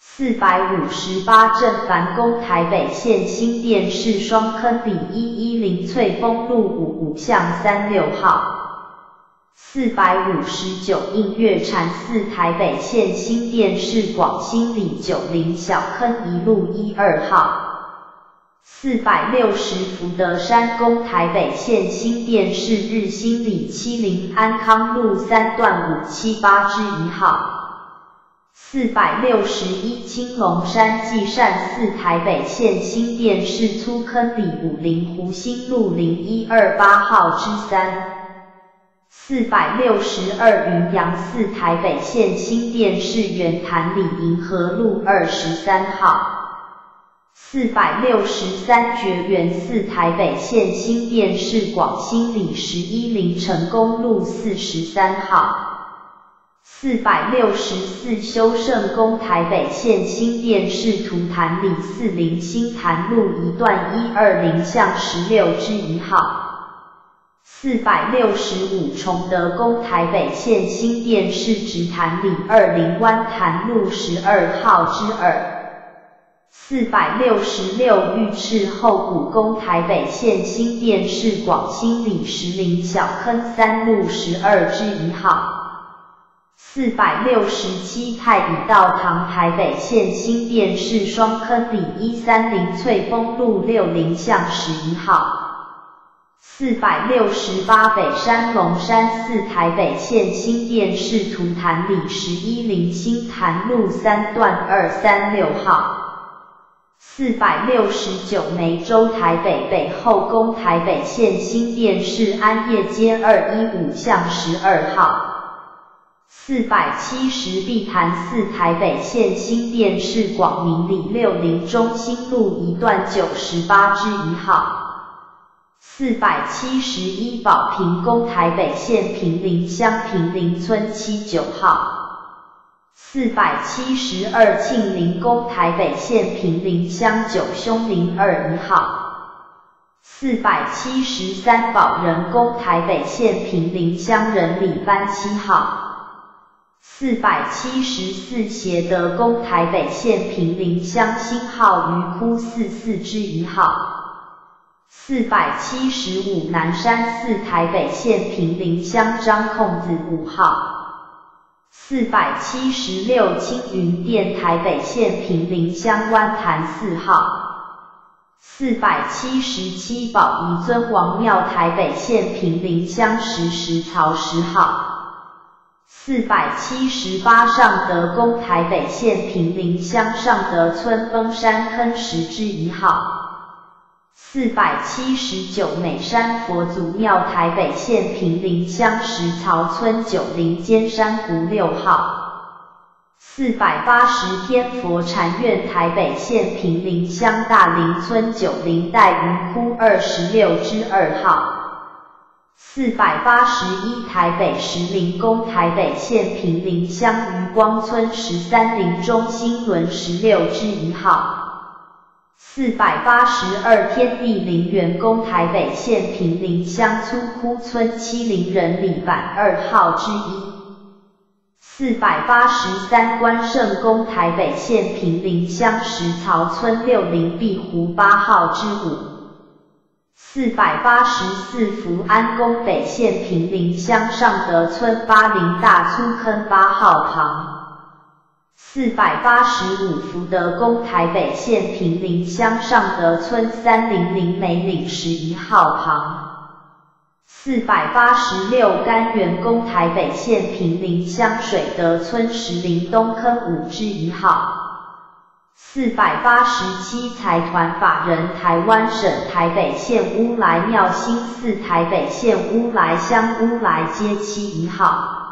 四百五十八正凡宫台北县新店市双坑里一一零翠峰路五五巷三六号。四百五十九映月禅寺台北县新店市广兴里九零小坑一路一二号。四百六十福德山宫台北县新店市日新里七零安康路三段五七八之一号。四百六十一青龙山济善寺台北县新店市粗坑里五林湖新路零一二八号之三。四百六十二云阳寺台北县新店市圆潭里银河路二十三号。四百六十三觉元寺台北县新店市广兴里十一林成功路四十三号。四百六十四修圣宫台北县新店市图坛里四零新坛路一段一二零巷十六之一号。四百六十五崇德宫台北县新店市直坛里二零湾潭路十二号之二。四百六十六御赤后古宫台北县新店市广兴里十零小坑三路十二之一号。四百六十七太乙道堂台北县新店市双坑里一三零翠峰路六零巷十一号。四百六十八北山龙山寺台北县新店市图坛里十一零新潭路三段二三六号。四百六十九梅州台北北后宫台北县新店市安业街二一五巷十二号。四百七十碧潭寺台北县新店市广明里六零中心路一段九十八之一号。四百七十一宝平宫台北县平林乡平林村七九号。四百七十二庆陵宫台北县平林乡九兄零二一号，四百七十三宝仁宫台北县平林乡仁里班七号，四百七十四协德宫台北县平林乡新号鱼窟四四之一号，四百七十五南山寺台北县平林乡张控子五号。四百七十六青云殿台北县平林乡湾潭四号，四百七十七宝仪尊王庙台北县平林乡石石槽十号，四百七十八上德宫台北县平林乡上德村崩山坑十之一号，四百七十九美山佛祖庙台北县平林乡石槽村九林尖山湖六号，四百八十天佛禅院台北县平林乡大林村九林带云窟二十六之二号，四百八十一台北石林宫台北县平林乡余光村十三林中心轮十六之一号。四百八十二天地陵园宫台北县平林乡粗窟村七零人里版二号之一，四百八十三关圣宫台北县平林乡石槽村六零碧湖八号之五，四百八十四福安宫北县平林乡上德村八零大粗坑八号旁。四百八十五福德宫台北县平林乡上德村三零零美岭十一号旁，四百八十六甘源宫台北县平林乡水德村十林东坑五之一号，四百八十七财团法人台湾省台北县乌来庙新寺台北县乌来乡乌来街七一号。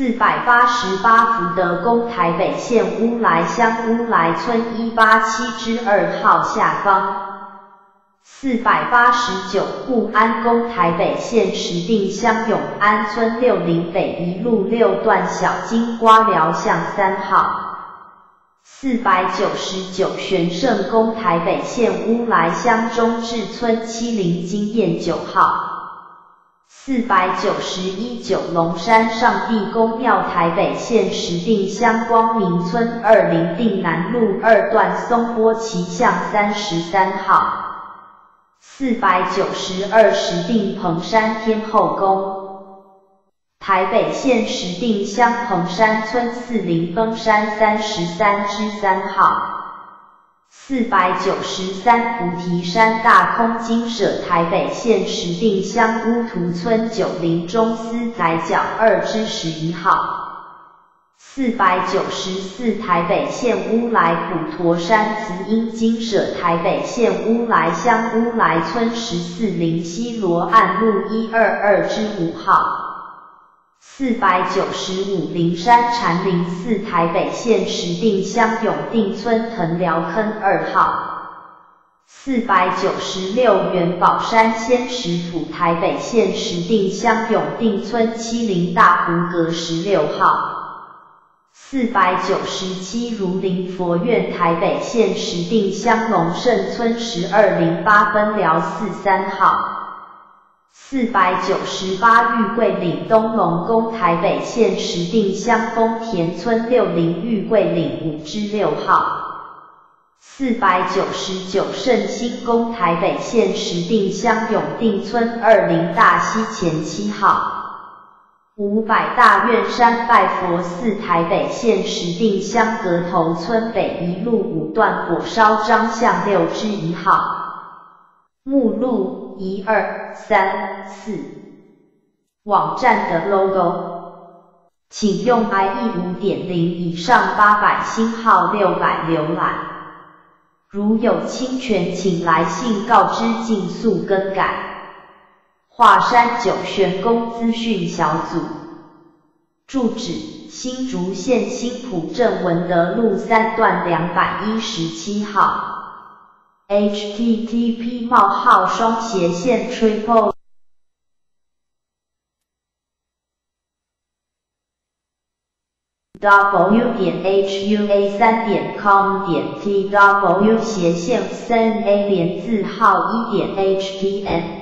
四百八十八福德宫台北县乌来乡乌来村一八七之二号下方，四百八十九富安宫台北县石碇乡永安村六零北一路六段小金瓜寮巷三号，四百九十九玄圣宫台北县乌来乡中治村七零金燕九号。四百九十一九龙山上帝宫庙台北县石碇乡光明村二林定南路二段松波旗巷三十三号。四百九十二石碇彭山天后宫，台北县石碇乡彭山村四林峰山三十三之三号。四百九十三菩提山大空精舍台北县石碇乡乌图村九林中司仔角二之十一号，四百九十四台北县乌来普陀山慈英精舍台北县乌来乡乌来村十四林西罗岸路一二二之五号。四百九十五灵山禅林寺台北县石碇乡永定村藤寮坑二号，四百九十六元宝山仙石府台北县石碇乡永定村七零大湖阁十六号，四百九十七如林佛院台北县石碇乡龙胜村十二零八分寮四三号。四百九十八玉桂岭东龙宫台北县石碇乡丰田村六零玉桂岭五之六号，四百九十九圣心宫台北县石碇乡永定村二零大溪前七号，五百大院山拜佛寺台北县石碇乡阁头村北一路五段火烧张巷六之一号。目录一二三四，网站的 logo，请用 IE 五点零以上八百星号六百浏览，如有侵权，请来信告知，尽速更改。华山九玄宫资讯小组，住址：新竹县新浦镇文德路三段两百一十七号。Http: 冒号双斜线 triple w 点 hua 三点 com 点 tw 斜线 c n a 连字号一点 htm